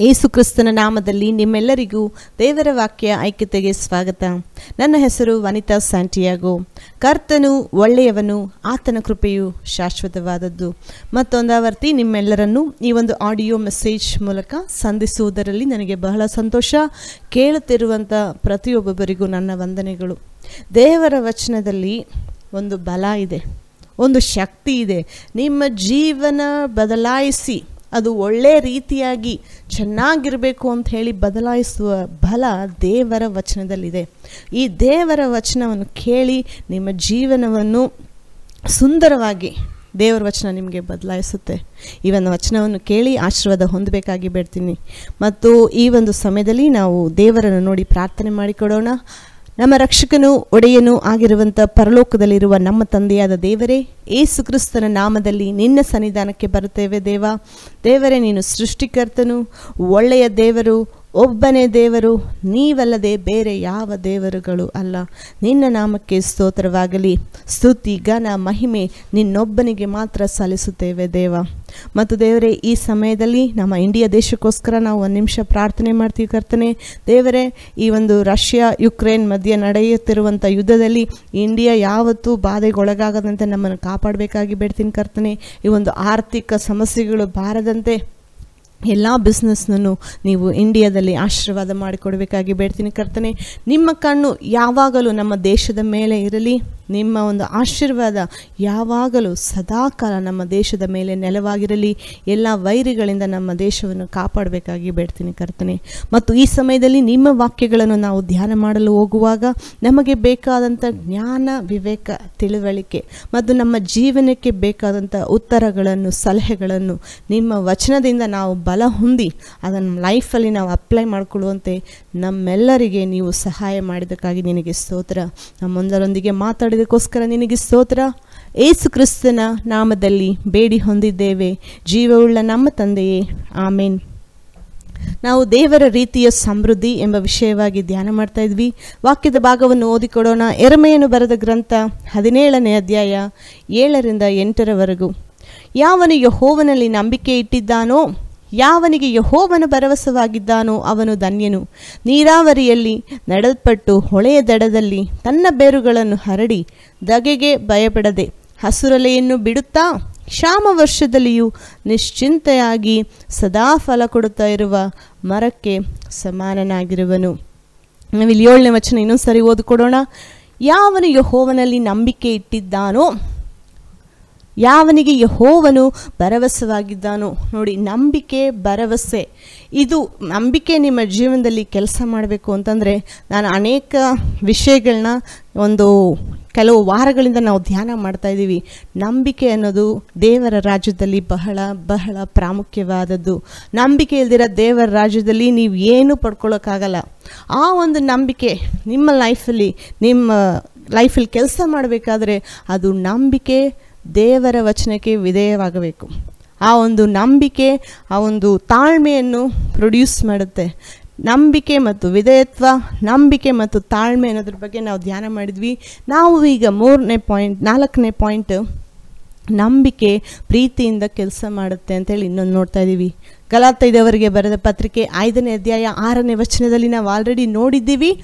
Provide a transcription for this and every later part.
ಏಸು ಕ್ರಿಸ್ತನ ನಾಮದಲ್ಲಿ ನಿಮ್ಮೆಲ್ಲರಿಗೂ ದೇವರ ವಾಕ್ಯ ಐಕ್ಯತೆಗೆ ಸ್ವಾಗತ. ನನ್ನ ಹೆಸರು ವನಿತಾ ಸ್ಯಾಂಟಿಯಾಗೋ. ಕರ್ತನು ಒಳ್ಳೆಯವನು, ಆತನ ಕೃಪೆಯು ಶಾಶ್ವತವಾದದ್ದು. ಮತ್ತೊಂದಾವರ್ತಿ ನಿಮ್ಮೆಲ್ಲರನ್ನು ಈ ಒಂದು ಆಡಿಯೋ ಮೆಸೇಜ್ ಮೂಲಕ ಸಂಧಿಸುವುದರಲ್ಲಿ ನನಗೆ ಬಹಳ ಸಂತೋಷ. ಕೇಳುತ್ತಿರುವಂಥ ಪ್ರತಿಯೊಬ್ಬೊಬ್ಬರಿಗೂ ನನ್ನ ವಂದನೆಗಳು. ದೇವರ ವಚನದಲ್ಲಿ ಒಂದು ಬಲ ಇದೆ, ಒಂದು ಶಕ್ತಿ ಇದೆ. ನಿಮ್ಮ ಜೀವನ ಬದಲಾಯಿಸಿ ಅದು ಒಳ್ಳೆ ರೀತಿಯಾಗಿ ಚೆನ್ನಾಗಿರಬೇಕು ಅಂತ ಹೇಳಿ ಬದಲಾಯಿಸುವ ಬಲ ದೇವರ ವಚನದಲ್ಲಿದೆ. ಈ ದೇವರ ವಚನವನ್ನು ಕೇಳಿ ನಿಮ್ಮ ಜೀವನವನ್ನು ಸುಂದರವಾಗಿ ದೇವರ ವಚನ ನಿಮಗೆ ಬದಲಾಯಿಸುತ್ತೆ. ಈ ಒಂದು ವಚನವನ್ನು ಕೇಳಿ ಆಶೀರ್ವಾದ ಹೊಂದಬೇಕಾಗಿ ಬಿಡ್ತೀನಿ. ಮತ್ತು ಈ ಒಂದು ಸಮಯದಲ್ಲಿ ನಾವು ದೇವರನ್ನು ನೋಡಿ ಪ್ರಾರ್ಥನೆ ಮಾಡಿಕೊಡೋಣ. ನಮ್ಮ ರಕ್ಷಕನು ಒಡೆಯನೂ ಆಗಿರುವಂಥ ಪರಲೋಕದಲ್ಲಿರುವ ನಮ್ಮ ತಂದೆಯಾದ ದೇವರೇ, ಏಸು ಕ್ರಿಸ್ತನ ನಾಮದಲ್ಲಿ ನಿನ್ನ ಸನ್ನಿಧಾನಕ್ಕೆ ಬರುತ್ತೇವೆ ದೇವ. ದೇವರೇ, ನೀನು ಸೃಷ್ಟಿಕರ್ತನು, ಒಳ್ಳೆಯ ದೇವರು ಒಬ್ಬನೇ ದೇವರು, ನೀವಲ್ಲದೆ ಬೇರೆ ಯಾವ ದೇವರುಗಳು ಅಲ್ಲ. ನಿನ್ನ ನಾಮಕ್ಕೆ ಸ್ತೋತ್ರವಾಗಲಿ. ಸ್ತುತಿ, ಘನ, ಮಹಿಮೆ ನಿನ್ನೊಬ್ಬನಿಗೆ ಮಾತ್ರ ಸಲ್ಲಿಸುತ್ತೇವೆ ದೇವ. ಮತ್ತು ದೇವರೇ, ಈ ಸಮಯದಲ್ಲಿ ನಮ್ಮ ಇಂಡಿಯಾ ದೇಶಕ್ಕೋಸ್ಕರ ನಾವು ಒಂದು ನಿಮಿಷ ಪ್ರಾರ್ಥನೆ ಮಾಡ್ತೀವಿ ಕರ್ತನೆ. ದೇವರೇ, ಈ ಒಂದು ರಷ್ಯಾ, ಯುಕ್ರೇನ್ ಮಧ್ಯೆ ನಡೆಯುತ್ತಿರುವಂಥ ಯುದ್ಧದಲ್ಲಿ ಇಂಡಿಯಾ ಯಾವತ್ತೂ ಬಾಧೆಗೊಳಗಾಗದಂತೆ ನಮ್ಮನ್ನು ಕಾಪಾಡಬೇಕಾಗಿ ಬಿಡ್ತೀನಿ ಕರ್ತನೆ. ಈ ಒಂದು ಆರ್ಥಿಕ ಸಮಸ್ಯೆಗಳು ಬಾರದಂತೆ ಎಲ್ಲ ಬಿಸ್ನೆಸ್ನೂ ನೀವು ಇಂಡಿಯಾದಲ್ಲಿ ಆಶೀರ್ವಾದ ಮಾಡಿಕೊಡಬೇಕಾಗಿ ಬೇಡ್ತೀನಿ ಕರ್ತನೆ. ನಿಮ್ಮ ಕಣ್ಣು ಯಾವಾಗಲೂ ನಮ್ಮ ದೇಶದ ಮೇಲೆ ಇರಲಿ. ನಿಮ್ಮ ಒಂದು ಆಶೀರ್ವಾದ ಯಾವಾಗಲೂ ಸದಾಕಾಲ ನಮ್ಮ ದೇಶದ ಮೇಲೆ ನೆಲವಾಗಿರಲಿ. ಎಲ್ಲ ವೈರಿಗಳಿಂದ ನಮ್ಮ ದೇಶವನ್ನು ಕಾಪಾಡಬೇಕಾಗಿ ಬೇಡ್ತೀನಿ ಕರ್ತನೆ. ಮತ್ತು ಈ ಸಮಯದಲ್ಲಿ ನಿಮ್ಮ ವಾಕ್ಯಗಳನ್ನು ನಾವು ಧ್ಯಾನ ಮಾಡಲು ಹೋಗುವಾಗ ನಮಗೆ ಬೇಕಾದಂಥ ಜ್ಞಾನ, ವಿವೇಕ, ತಿಳುವಳಿಕೆ ಮತ್ತು ನಮ್ಮ ಜೀವನಕ್ಕೆ ಬೇಕಾದಂಥ ಉತ್ತರಗಳನ್ನು, ಸಲಹೆಗಳನ್ನು ನಿಮ್ಮ ವಚನದಿಂದ ನಾವು ಬಲ ಹೊಂದಿ ಅದನ್ನು ಲೈಫಲ್ಲಿ ನಾವು ಅಪ್ಲೈ ಮಾಡಿಕೊಳ್ಳುವಂತೆ ನಮ್ಮೆಲ್ಲರಿಗೆ ನೀವು ಸಹಾಯ ಮಾಡಿದ್ದಕ್ಕಾಗಿ ನಿನಗೆ ಸ್ತೋತ್ರ. ನಮ್ಮೊಂದರೊಂದಿಗೆ ಮಾತಾಡಿದಕ್ಕೋಸ್ಕರ ನಿನಗೆ ಸ್ತೋತ್ರ. ಏಸು ಕ್ರಿಸ್ತನ ನಾಮದಲ್ಲಿ ಬೇಡಿ ಹೊಂದಿದ್ದೇವೆ. ಜೀವವುಳ್ಳ ನಮ್ಮ ತಂದೆಯೇ. ಆಮೇನ್. ನಾವು ದೇವರ ರೀತಿಯ ಸಮೃದ್ಧಿ ಎಂಬ ವಿಷಯವಾಗಿ ಧ್ಯಾನ ಮಾಡ್ತಾ ಇದ್ವಿ. ವಾಕ್ಯದ ಭಾಗವನ್ನು ಓದಿಕೊಡೋಣ. ಎರಮೆಯನ್ನು ಬರೆದ ಗ್ರಂಥ ಹದಿನೇಳನೇ ಅಧ್ಯಾಯ ಏಳರಿಂದ ಎಂಟರವರೆಗೂ. ಯಾವನು ಯಹೋವನಲ್ಲಿ ನಂಬಿಕೆ ಇಟ್ಟಿದ್ದಾನೋ ಯಾವನಿಗೆ ಯಹೋವನ ಭರವಸವಾಗಿದ್ದಾನೋ ಅವನು ಧನ್ಯನು. ನೀರಾವರಿಯಲ್ಲಿ ನಡಲ್ಪಟ್ಟು ಹೊಳೆಯ ದಡದಲ್ಲಿ ತನ್ನ ಬೇರುಗಳನ್ನು ಹರಡಿ ದಗೆಗೆ ಭಯಪಡದೆ ಹಸುರಲೆಯನ್ನು ಬಿಡುತ್ತಾ ಕ್ಷಾಮ ವರ್ಷದಲ್ಲಿಯೂ ನಿಶ್ಚಿಂತೆಯಾಗಿ ಸದಾ ಫಲ ಕೊಡುತ್ತಾ ಇರುವ ಮರಕ್ಕೆ ಸಮಾನನಾಗಿರುವನು. ನಾವಿಲ್ಲಿ ಏಳನೇ ವಚನ ಇನ್ನೊಂದು ಸರಿ ಓದಿಕೊಡೋಣ. ಯಾವನು ಯಹೋವನಲ್ಲಿ ನಂಬಿಕೆ ಇಟ್ಟಿದ್ದಾನೋ ಯಾವನಿಗೆ ಯಹೋವನು ಭರವಸೆವಾಗಿದ್ದಾನೋ ನೋಡಿ, ನಂಬಿಕೆ, ಭರವಸೆ. ಇದು ನಂಬಿಕೆ ನಿಮ್ಮ ಜೀವನದಲ್ಲಿ ಕೆಲಸ ಮಾಡಬೇಕು ಅಂತಂದರೆ ನಾನು ಅನೇಕ ವಿಷಯಗಳನ್ನ ಒಂದು ಕೆಲವು ವಾರಗಳಿಂದ ನಾವು ಧ್ಯಾನ ಮಾಡ್ತಾ ಇದ್ದೀವಿ. ನಂಬಿಕೆ ಅನ್ನೋದು ದೇವರ ರಾಜ್ಯದಲ್ಲಿ ಬಹಳ ಬಹಳ ಪ್ರಾಮುಖ್ಯವಾದದ್ದು. ನಂಬಿಕೆ ಇಲ್ದಿರೋ ದೇವರ ರಾಜ್ಯದಲ್ಲಿ ನೀವು ಏನೂ ಪಡ್ಕೊಳ್ಳೋಕ್ಕಾಗಲ್ಲ. ಆ ಒಂದು ನಂಬಿಕೆ ನಿಮ್ಮ ಲೈಫಲ್ಲಿ ನಿಮ್ಮ ಲೈಫಲ್ಲಿ ಕೆಲಸ ಮಾಡಬೇಕಾದ್ರೆ ಅದು ನಂಬಿಕೆ ದೇವರ ವಚನಕ್ಕೆ ವಿಧೇಯವಾಗಬೇಕು. ಆ ಒಂದು ನಂಬಿಕೆ, ಆ ಒಂದು ತಾಳ್ಮೆಯನ್ನು ಪ್ರೊಡ್ಯೂಸ್ ಮಾಡುತ್ತೆ. ನಂಬಿಕೆ ಮತ್ತು ವಿಧೇಯತ್ವ, ನಂಬಿಕೆ ಮತ್ತು ತಾಳ್ಮೆ ಅನ್ನೋದ್ರ ಬಗ್ಗೆ ನಾವು ಧ್ಯಾನ ಮಾಡಿದ್ವಿ. ನಾವು ಈಗ ಮೂರನೇ ಪಾಯಿಂಟ್ ನಾಲ್ಕನೇ ಪಾಯಿಂಟ್ ನಂಬಿಕೆ, ಪ್ರೀತಿಯಿಂದ ಕೆಲಸ ಮಾಡುತ್ತೆ ಅಂತೇಳಿ ಇನ್ನೊಂದು ನೋಡ್ತಾ ಇದ್ದೀವಿ ಗಲಾತೈದವರಿಗೆ ಬರೆದ ಪತ್ರಿಕೆ ಐದನೇ ಅಧ್ಯಾಯ ಆರನೇ ವಚನದಲ್ಲಿ ನಾವು ಆಲ್ರೆಡಿ ನೋಡಿದ್ದೀವಿ.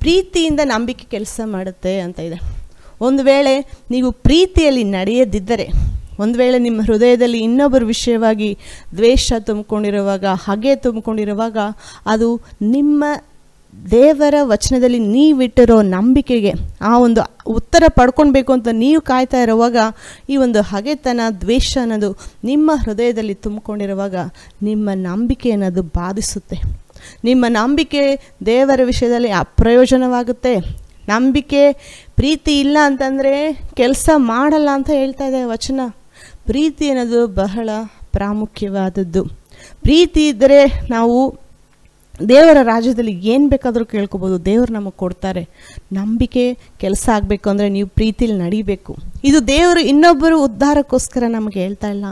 ಪ್ರೀತಿಯಿಂದ ನಂಬಿಕೆ ಕೆಲಸ ಮಾಡುತ್ತೆ ಅಂತ ಇದೆ. ಒಂದು ವೇಳೆ ನೀವು ಪ್ರೀತಿಯಲ್ಲಿ ನಡೆಯದಿದ್ದರೆ, ಒಂದು ವೇಳೆ ನಿಮ್ಮ ಹೃದಯದಲ್ಲಿ ಇನ್ನೊಬ್ಬರ ವಿಷಯವಾಗಿ ದ್ವೇಷ ತುಂಬಿಕೊಂಡಿರುವಾಗ, ಹಗೆ ತುಂಬಿಕೊಂಡಿರುವಾಗ, ಅದು ನಿಮ್ಮ ದೇವರ ವಚನದಲ್ಲಿ ನೀವಿಟ್ಟಿರೋ ನಂಬಿಕೆಗೆ ಆ ಒಂದು ಉತ್ತರ ಪಡ್ಕೊಳ್ಬೇಕು ಅಂತ ನೀವು ಕಾಯ್ತಾ ಇರುವಾಗ, ಈ ಒಂದು ಹಗೆತನ, ದ್ವೇಷ ಅನ್ನೋದು ನಿಮ್ಮ ಹೃದಯದಲ್ಲಿ ತುಂಬಿಕೊಂಡಿರುವಾಗ ನಿಮ್ಮ ನಂಬಿಕೆ ಅನ್ನೋದು ಬಾಧಿಸುತ್ತೆ. ನಿಮ್ಮ ನಂಬಿಕೆ ದೇವರ ವಿಷಯದಲ್ಲಿ ಅಪ್ರಯೋಜನವಾಗುತ್ತೆ. ನಂಬಿಕೆ, ಪ್ರೀತಿ ಇಲ್ಲ ಅಂತಂದರೆ ಕೆಲಸ ಮಾಡಲ್ಲ ಅಂತ ಹೇಳ್ತಾ ಇದೆ ವಚನ. ಪ್ರೀತಿ ಅನ್ನೋದು ಬಹಳ ಪ್ರಾಮುಖ್ಯವಾದದ್ದು. ಪ್ರೀತಿ ಇದ್ದರೆ ನಾವು ದೇವರ ರಾಜ್ಯದಲ್ಲಿ ಏನು ಬೇಕಾದರೂ ಕೇಳ್ಕೊಬೋದು. ದೇವರು ನಮಗೆ ಕೊಡ್ತಾರೆ. ನಂಬಿಕೆ ಕೆಲಸ ಆಗಬೇಕು ಅಂದರೆ ನೀವು ಪ್ರೀತಿಲಿ ನಡಿಬೇಕು. ಇದು ದೇವರು ಇನ್ನೊಬ್ಬರು ಉದ್ಧಾರಕ್ಕೋಸ್ಕರ ನಮಗೆ ಹೇಳ್ತಾ ಇಲ್ಲ.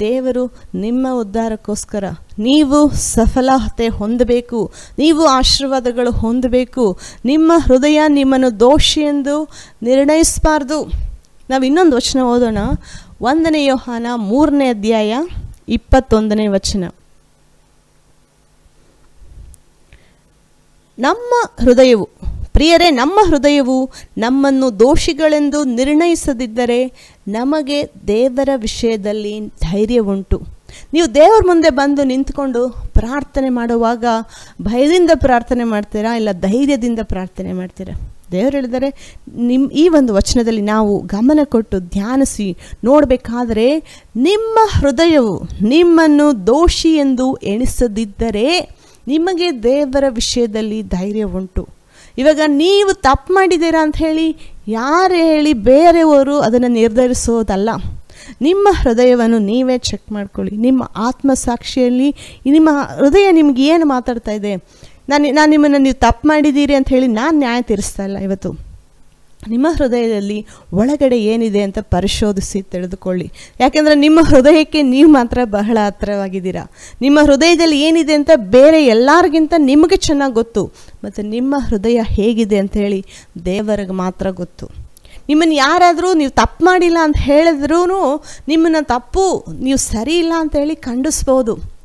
ದೇವರು ನಿಮ್ಮ ಉದ್ಧಾರಕ್ಕೋಸ್ಕರ ನೀವು ಸಫಲತೆ ಹೊಂದಬೇಕು. ನೀವು ಆಶೀರ್ವಾದಗಳು ಹೊಂದಬೇಕು. ನಿಮ್ಮ ಹೃದಯ ನಿಮ್ಮನ್ನು ದೋಷಿ ಎಂದು ನಿರ್ಣಯಿಸಬಾರ್ದು. ನಾವು ಇನ್ನೊಂದು ವಚನ ಓದೋಣ. ಒಂದನೇ ಯೋಹಾನ ಮೂರನೇ ಅಧ್ಯಾಯ ಇಪ್ಪತ್ತೊಂದನೇ ವಚನ. ನಮ್ಮ ಹೃದಯವು, ಪ್ರಿಯರೇ, ನಮ್ಮ ಹೃದಯವು ನಮ್ಮನ್ನು ದೋಷಿಗಳೆಂದು ನಿರ್ಣಯಿಸದಿದ್ದರೆ ನಮಗೆ ದೇವರ ವಿಷಯದಲ್ಲಿ ಧೈರ್ಯ ಉಂಟು. ನೀವು ದೇವರ ಮುಂದೆ ಬಂದು ನಿಂತ್ಕೊಂಡು ಪ್ರಾರ್ಥನೆ ಮಾಡುವಾಗ ಭಯದಿಂದ ಪ್ರಾರ್ಥನೆ ಮಾಡ್ತೀರಾ, ಇಲ್ಲ ಧೈರ್ಯದಿಂದ ಪ್ರಾರ್ಥನೆ ಮಾಡ್ತೀರಾ? ದೇವರು ಹೇಳಿದರೆ ನಿಮ್ಮ ಈ ಒಂದು ವಚನದಲ್ಲಿ ನಾವು ಗಮನ ಕೊಟ್ಟು ಧ್ಯಾನಿಸಿ ನೋಡಬೇಕಾದರೆ, ನಿಮ್ಮ ಹೃದಯವು ನಿಮ್ಮನ್ನು ದೋಷಿ ಎಂದು ಎಣಿಸದಿದ್ದರೆ ನಿಮಗೆ ದೇವರ ವಿಷಯದಲ್ಲಿ ಧೈರ್ಯ ಉಂಟು. ಇವಾಗ ನೀವು ತಪ್ಪು ಮಾಡಿದ್ದೀರಾ ಅಂತ ಹೇಳಿ, ಯಾರು ಹೇಳಿ ಬೇರೆಯವರು ಅದನ್ನು ನಿರ್ಧರಿಸೋದಲ್ಲ. ನಿಮ್ಮ ಹೃದಯವನ್ನು ನೀವೇ ಚೆಕ್ ಮಾಡ್ಕೊಳ್ಳಿ. ನಿಮ್ಮ ಆತ್ಮಸಾಕ್ಷಿಯಲ್ಲಿ ನಿಮ್ಮ ಹೃದಯ ನಿಮ್ಗೆ ಏನು ಮಾತಾಡ್ತಾ ಇದೆ? ನಾನು ನಾನು ನಿಮ್ಮನ್ನು ನೀವು ತಪ್ಪು ಮಾಡಿದ್ದೀರಿ ಅಂತ ಹೇಳಿ ನಾನು ನ್ಯಾಯ ತೀರಿಸ್ತಾ ಇಲ್ಲ ಇವತ್ತು. ನಿಮ್ಮ ಹೃದಯದಲ್ಲಿ ಒಳಗಡೆ ಏನಿದೆ ಅಂತ ಪರಿಶೋಧಿಸಿ ತಿಳಿದುಕೊಳ್ಳಿ. ಯಾಕೆಂದರೆ ನಿಮ್ಮ ಹೃದಯಕ್ಕೆ ನೀವು ಮಾತ್ರ ಬಹಳ ಹತ್ತಿರವಾಗಿದ್ದೀರಾ. ನಿಮ್ಮ ಹೃದಯದಲ್ಲಿ ಏನಿದೆ ಅಂತ ಬೇರೆ ಎಲ್ಲರಿಗಿಂತ ನಿಮಗೆ ಚೆನ್ನಾಗಿ ಗೊತ್ತು. ಮತ್ತು ನಿಮ್ಮ ಹೃದಯ ಹೇಗಿದೆ ಅಂತ ಹೇಳಿ ದೇವರಿಗೆ ಮಾತ್ರ ಗೊತ್ತು. ನಿಮ್ಮನ್ನು ಯಾರಾದರೂ ನೀವು ತಪ್ಪು ಮಾಡಿಲ್ಲ ಅಂತ ಹೇಳಿದ್ರೂ ನಿಮ್ಮನ್ನು ತಪ್ಪು, ನೀವು ಸರಿ ಇಲ್ಲ ಅಂತ ಹೇಳಿ ಖಂಡಿಸ್ಬೋದು.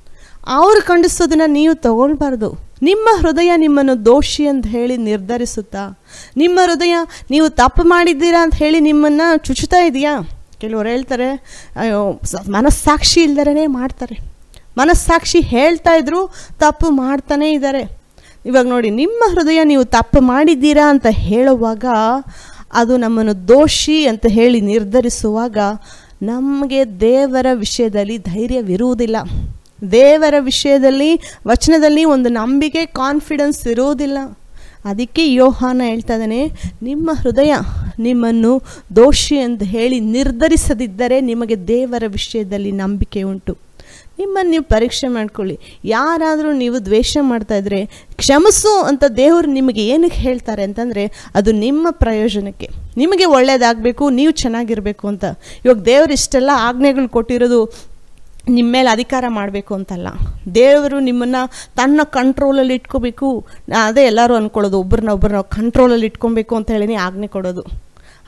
ಅವ್ರು ಖಂಡಿಸೋದನ್ನು ನೀವು ತಗೊಳ್ಬಾರ್ದು. ನಿಮ್ಮ ಹೃದಯ ನಿಮ್ಮನ್ನು ದೋಷಿ ಅಂತ ಹೇಳಿ ನಿರ್ಧರಿಸುತ್ತಾ? ನಿಮ್ಮ ಹೃದಯ ನೀವು ತಪ್ಪು ಮಾಡಿದ್ದೀರಾ ಅಂತ ಹೇಳಿ ನಿಮ್ಮನ್ನು ಚುಚ್ಚುತ್ತಾ ಇದೆಯಾ? ಕೆಲವರು ಹೇಳ್ತಾರೆ, ಅಯ್ಯೋ ಮನಸ್ಸಾಕ್ಷಿ ಇಲ್ದರೇ ಮಾಡ್ತಾರೆ. ಮನಸ್ಸಾಕ್ಷಿ ಹೇಳ್ತಾ ಇದ್ರು ತಪ್ಪು ಮಾಡ್ತಾನೇ ಇದ್ದಾರೆ. ಇವಾಗ ನೋಡಿ, ನಿಮ್ಮ ಹೃದಯ ನೀವು ತಪ್ಪು ಮಾಡಿದ್ದೀರಾ ಅಂತ ಹೇಳುವಾಗ, ಅದು ನಮ್ಮನ್ನು ದೋಷಿ ಅಂತ ಹೇಳಿ ನಿರ್ಧರಿಸುವಾಗ ನಮಗೆ ದೇವರ ವಿಷಯದಲ್ಲಿ ಧೈರ್ಯವಿರುವುದಿಲ್ಲ. ದೇವರ ವಿಷಯದಲ್ಲಿ, ವಚನದಲ್ಲಿ ಒಂದು ನಂಬಿಕೆ ಕಾನ್ಫಿಡೆನ್ಸ್ ಇರೋದಿಲ್ಲ. ಅದಕ್ಕೆ ಯೋಹಾನ ಹೇಳ್ತಾ ಇದ್ದಾನೆ, ನಿಮ್ಮ ಹೃದಯ ನಿಮ್ಮನ್ನು ದೋಷಿ ಎಂದು ಹೇಳಿ ನಿರ್ಧರಿಸದಿದ್ದರೆ ನಿಮಗೆ ದೇವರ ವಿಷಯದಲ್ಲಿ ನಂಬಿಕೆ ಉಂಟು. ನಿಮ್ಮನ್ನು ನೀವು ಪರೀಕ್ಷೆ ಮಾಡ್ಕೊಳ್ಳಿ. ಯಾರಾದರೂ ನೀವು ದ್ವೇಷ ಮಾಡ್ತಾ ಇದ್ರೆ, ಕ್ಷಮಿಸು ಅಂತ ದೇವರು ನಿಮಗೆ ಏನಕ್ಕೆ ಹೇಳ್ತಾರೆ ಅಂತಂದರೆ, ಅದು ನಿಮ್ಮ ಪ್ರಯೋಜನಕ್ಕೆ. ನಿಮಗೆ ಒಳ್ಳೆಯದಾಗಬೇಕು ನೀವು ಚೆನ್ನಾಗಿರಬೇಕು ಅಂತ. ಇವಾಗ ದೇವರು ಇಷ್ಟೆಲ್ಲ ಆಜ್ಞೆಗಳು ಕೊಟ್ಟಿರೋದು ನಿಮ್ಮ ಮೇಲೆ ಅಧಿಕಾರ ಮಾಡಬೇಕು ಅಂತಲ್ಲ. ದೇವರು ನಿಮ್ಮನ್ನು ತನ್ನ ಕಂಟ್ರೋಲಲ್ಲಿ ಇಟ್ಕೋಬೇಕು. ಅದೇ ಎಲ್ಲರೂ ಅಂದ್ಕೊಳ್ಳೋದು ಒಬ್ಬರನ್ನ ಕಂಟ್ರೋಲಲ್ಲಿ ಇಟ್ಕೊಬೇಕು ಅಂತ ಹೇಳಿನೇ ಆಜ್ಞೆ ಕೊಡೋದು.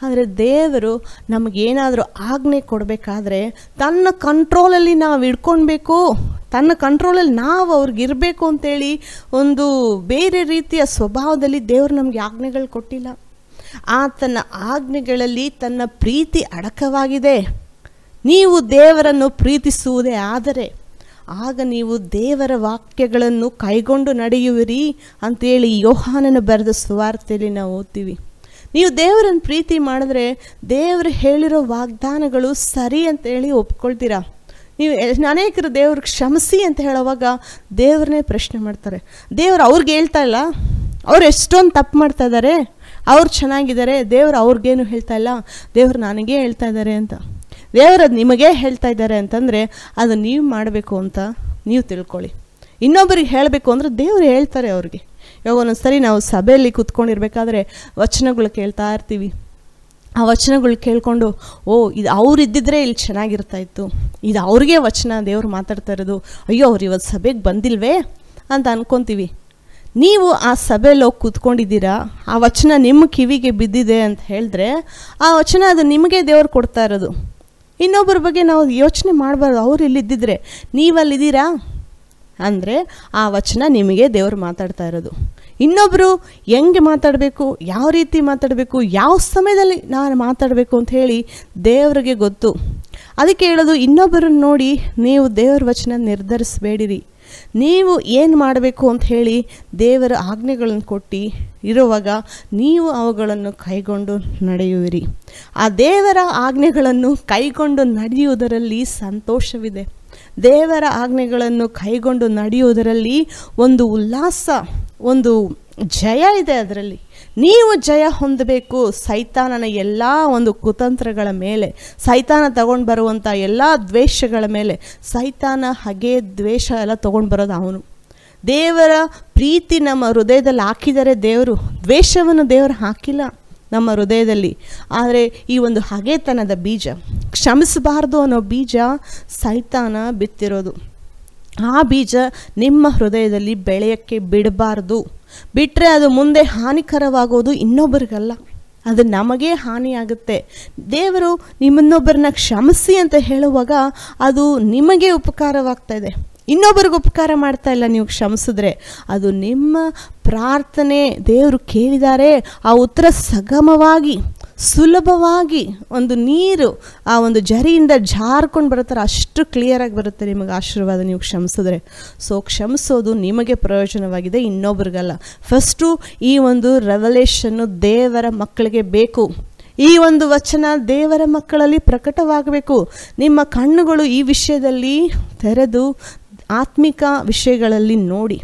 ಆದರೆ ದೇವರು ನಮಗೇನಾದರೂ ಆಜ್ಞೆ ಕೊಡಬೇಕಾದ್ರೆ ತನ್ನ ಕಂಟ್ರೋಲಲ್ಲಿ ನಾವು ಇಟ್ಕೊಳ್ಬೇಕು ತನ್ನ ಕಂಟ್ರೋಲಲ್ಲಿ ನಾವು ಅವ್ರಿಗೆ ಇರಬೇಕು ಅಂತೇಳಿ ಒಂದು ಬೇರೆ ರೀತಿಯ ಸ್ವಭಾವದಲ್ಲಿ ದೇವರು ನಮಗೆ ಆಜ್ಞೆಗಳು ಕೊಟ್ಟಿಲ್ಲ. ಆತನ ಆಜ್ಞೆಗಳಲ್ಲಿ ತನ್ನ ಪ್ರೀತಿ ಅಡಕವಾಗಿದೆ. ನೀವು ದೇವರನ್ನು ಪ್ರೀತಿಸುವುದೇ ಆದರೆ ಆಗ ನೀವು ದೇವರ ವಾಕ್ಯಗಳನ್ನು ಕೈಗೊಂಡು ನಡೆಯುವಿರಿ ಅಂತೇಳಿ ಯೋಹಾನನ ಬರೆದ ಸುವಾರ್ತೆಯಲ್ಲಿ ನಾವು ಓದ್ತೀವಿ. ನೀವು ದೇವರನ್ನು ಪ್ರೀತಿ ಮಾಡಿದ್ರೆ ದೇವರು ಹೇಳಿರೋ ವಾಗ್ದಾನಗಳು ಸರಿ ಅಂತೇಳಿ ಒಪ್ಕೊಳ್ತೀರಾ? ನೀವು ಅನೇಕರು ದೇವ್ರಿಗೆ ಕ್ಷಮಿಸಿ ಅಂತ ಹೇಳುವಾಗ ದೇವ್ರನ್ನೇ ಪ್ರಶ್ನೆ ಮಾಡ್ತಾರೆ. ದೇವ್ರು ಅವ್ರಿಗೆ ಹೇಳ್ತಾ ಇಲ್ಲ? ಅವ್ರು ಎಷ್ಟೊಂದು ತಪ್ಪು ಮಾಡ್ತಾ ಇದ್ದಾರೆ? ಅವ್ರು ಚೆನ್ನಾಗಿದ್ದಾರೆ? ದೇವ್ರು ಅವ್ರಿಗೇನು ಹೇಳ್ತಾ ಇಲ್ಲ? ದೇವ್ರು ನನಗೇ ಹೇಳ್ತಾ ಇದ್ದಾರೆ ಅಂತ. ದೇವರು ಅದು ನಿಮಗೇ ಹೇಳ್ತಾ ಇದ್ದಾರೆ ಅಂತಂದರೆ, ಅದು ನೀವು ಮಾಡಬೇಕು ಅಂತ ನೀವು ತಿಳ್ಕೊಳ್ಳಿ. ಇನ್ನೊಬ್ಬರಿಗೆ ಹೇಳಬೇಕು ಅಂದರೆ ದೇವರು ಹೇಳ್ತಾರೆ ಅವ್ರಿಗೆ. ಇವಾಗ ಒಂದೊಂದು ಸರಿ ನಾವು ಸಭೆಯಲ್ಲಿ ಕೂತ್ಕೊಂಡಿರ್ಬೇಕಾದ್ರೆ ವಚನಗಳು ಕೇಳ್ತಾ ಇರ್ತೀವಿ. ಆ ವಚನಗಳು ಕೇಳಿಕೊಂಡು, ಓ, ಇದು ಅವ್ರು ಇದ್ದಿದ್ರೆ ಇಲ್ಲಿ ಚೆನ್ನಾಗಿರ್ತಾ ಇತ್ತು. ಇದು ಅವ್ರಿಗೆ ವಚನ, ದೇವ್ರು ಮಾತಾಡ್ತಾ ಇರೋದು. ಅಯ್ಯೋ, ಅವ್ರು ಇವತ್ತು ಸಭೆಗೆ ಬಂದಿಲ್ವೇ ಅಂತ ಅನ್ಕೊತೀವಿ. ನೀವು ಆ ಸಭೆಯಲ್ಲಿ ಹೋಗಿ ಕೂತ್ಕೊಂಡಿದ್ದೀರಾ, ಆ ವಚನ ನಿಮ್ಮ ಕಿವಿಗೆ ಬಿದ್ದಿದೆ ಅಂತ ಹೇಳಿದ್ರೆ, ಆ ವಚನ ಅದು ನಿಮಗೆ ದೇವರು ಕೊಡ್ತಾ ಇರೋದು. ಇನ್ನೊಬ್ಬರ ಬಗ್ಗೆ ನಾವು ಯೋಚನೆ ಮಾಡಬಾರ್ದು. ಅವ್ರು ಇಲ್ಲಿದ್ದಿದ್ರೆ ನೀವಲ್ಲಿದ್ದೀರಾ? ಅಂದರೆ ಆ ವಚನ ನಿಮಗೆ ದೇವರು ಮಾತಾಡ್ತಾ ಇರೋದು. ಇನ್ನೊಬ್ಬರು ಹೆಂಗೆ ಮಾತಾಡಬೇಕು, ಯಾವ ರೀತಿ ಮಾತಾಡಬೇಕು, ಯಾವ ಸಮಯದಲ್ಲಿ ನಾನು ಮಾತಾಡಬೇಕು ಅಂತ ಹೇಳಿ ದೇವರಿಗೆ ಗೊತ್ತು. ಅದಕ್ಕೆ ಹೇಳೋದು, ಇನ್ನೊಬ್ಬರನ್ನು ನೋಡಿ ನೀವು ದೇವರ ವಚನ ನಿರ್ಧರಿಸಬೇಡಿರಿ. ನೀವು ಏನು ಮಾಡಬೇಕು ಅಂತ ಹೇಳಿ ದೇವರ ಆಜ್ಞೆಗಳನ್ನು ಕೊಟ್ಟು ಇರುವಾಗ ನೀವು ಅವುಗಳನ್ನು ಕೈಗೊಂಡು ನಡೆಯುವಿರಿ. ಆ ದೇವರ ಆಜ್ಞೆಗಳನ್ನು ಕೈಗೊಂಡು ನಡೆಯುವುದರಲ್ಲಿ ಸಂತೋಷವಿದೆ. ದೇವರ ಆಜ್ಞೆಗಳನ್ನು ಕೈಗೊಂಡು ನಡೆಯುವುದರಲ್ಲಿ ಒಂದು ಉಲ್ಲಾಸ, ಒಂದು ಜಯ ಇದೆ ಅದರಲ್ಲಿ. ನೀವು ಜಯ ಹೊಂದಬೇಕು. ಸೈತಾನನ ಎಲ್ಲ ಒಂದು ಕುತಂತ್ರಗಳ ಮೇಲೆ, ಸೈತಾನ ತಗೊಂಡು ಬರುವಂಥ ಎಲ್ಲ ದ್ವೇಷಗಳ ಮೇಲೆ, ಸೈತಾನ ಹಗೆ ದ್ವೇಷ ಎಲ್ಲ ತಗೊಂಡು ಬರೋದು ಅವನು. ದೇವರ ಪ್ರೀತಿ ನಮ್ಮ ಹೃದಯದಲ್ಲಿ ಹಾಕಿದರೆ ದೇವರು, ದ್ವೇಷವನ್ನು ದೇವರು ಹಾಕಿಲ್ಲ ನಮ್ಮ ಹೃದಯದಲ್ಲಿ. ಆದರೆ ಈ ಒಂದು ಹಗೆತನದ ಬೀಜ, ಕ್ಷಮಿಸಬಾರ್ದು ಅನ್ನೋ ಬೀಜ ಸೈತಾನ ಬಿತ್ತಿರೋದು. ಆ ಬೀಜ ನಿಮ್ಮ ಹೃದಯದಲ್ಲಿ ಬೆಳೆಯೋಕ್ಕೆ ಬಿಡಬಾರ್ದು. ಬಿಟ್ಟರೆ ಅದು ಮುಂದೆ ಹಾನಿಕರವಾಗೋದು ಇನ್ನೊಬ್ಬರಿಗಲ್ಲ. ಅದು ನಮಗೇ ಹಾನಿಯಾಗುತ್ತೆ. ದೇವರು ನಿಮ್ಮನ್ನೊಬ್ಬರನ್ನ ಕ್ಷಮಿಸಿ ಅಂತ ಹೇಳುವಾಗ ಅದು ನಿಮಗೆ ಉಪಕಾರವಾಗ್ತಾ ಇದೆ. ಇನ್ನೊಬ್ಬರಿಗೆ ಉಪಕಾರ ಮಾಡ್ತಾ ಇಲ್ಲ ನೀವು ಕ್ಷಮಿಸಿದ್ರೆ. ಅದು ನಿಮ್ಮ ಪ್ರಾರ್ಥನೆ ದೇವರು ಕೇಳಿದ್ದಾರೆ ಆ ಉತ್ತರ ಸಗಮವಾಗಿ ಸುಲಭವಾಗಿ ಒಂದು ನೀರು ಆ ಒಂದು ಜರಿಯಿಂದ ಜಾರ್ಕೊಂಡು ಬರುತ್ತಾರೆ. ಅಷ್ಟು ಕ್ಲಿಯರಾಗಿ ಬರುತ್ತೆ ನಿಮಗೆ ಆಶೀರ್ವಾದ ನೀವು ಕ್ಷಮಿಸಿದ್ರೆ. ಸೊ ಕ್ಷಮಿಸೋದು ನಿಮಗೆ ಪ್ರಯೋಜನವಾಗಿದೆ, ಇನ್ನೊಬ್ರಿಗಲ್ಲ. ಫಸ್ಟು ಈ ಒಂದು ರೆವಲೇಷನ್ನು ದೇವರ ಮಕ್ಕಳಿಗೆ ಬೇಕು. ಈ ಒಂದು ವಚನ ದೇವರ ಮಕ್ಕಳಲ್ಲಿ ಪ್ರಕಟವಾಗಬೇಕು. ನಿಮ್ಮ ಕಣ್ಣುಗಳು ಈ ವಿಷಯದಲ್ಲಿ ತೆರೆದು ಆತ್ಮಿಕ ವಿಷಯಗಳಲ್ಲಿ ನೋಡಿ.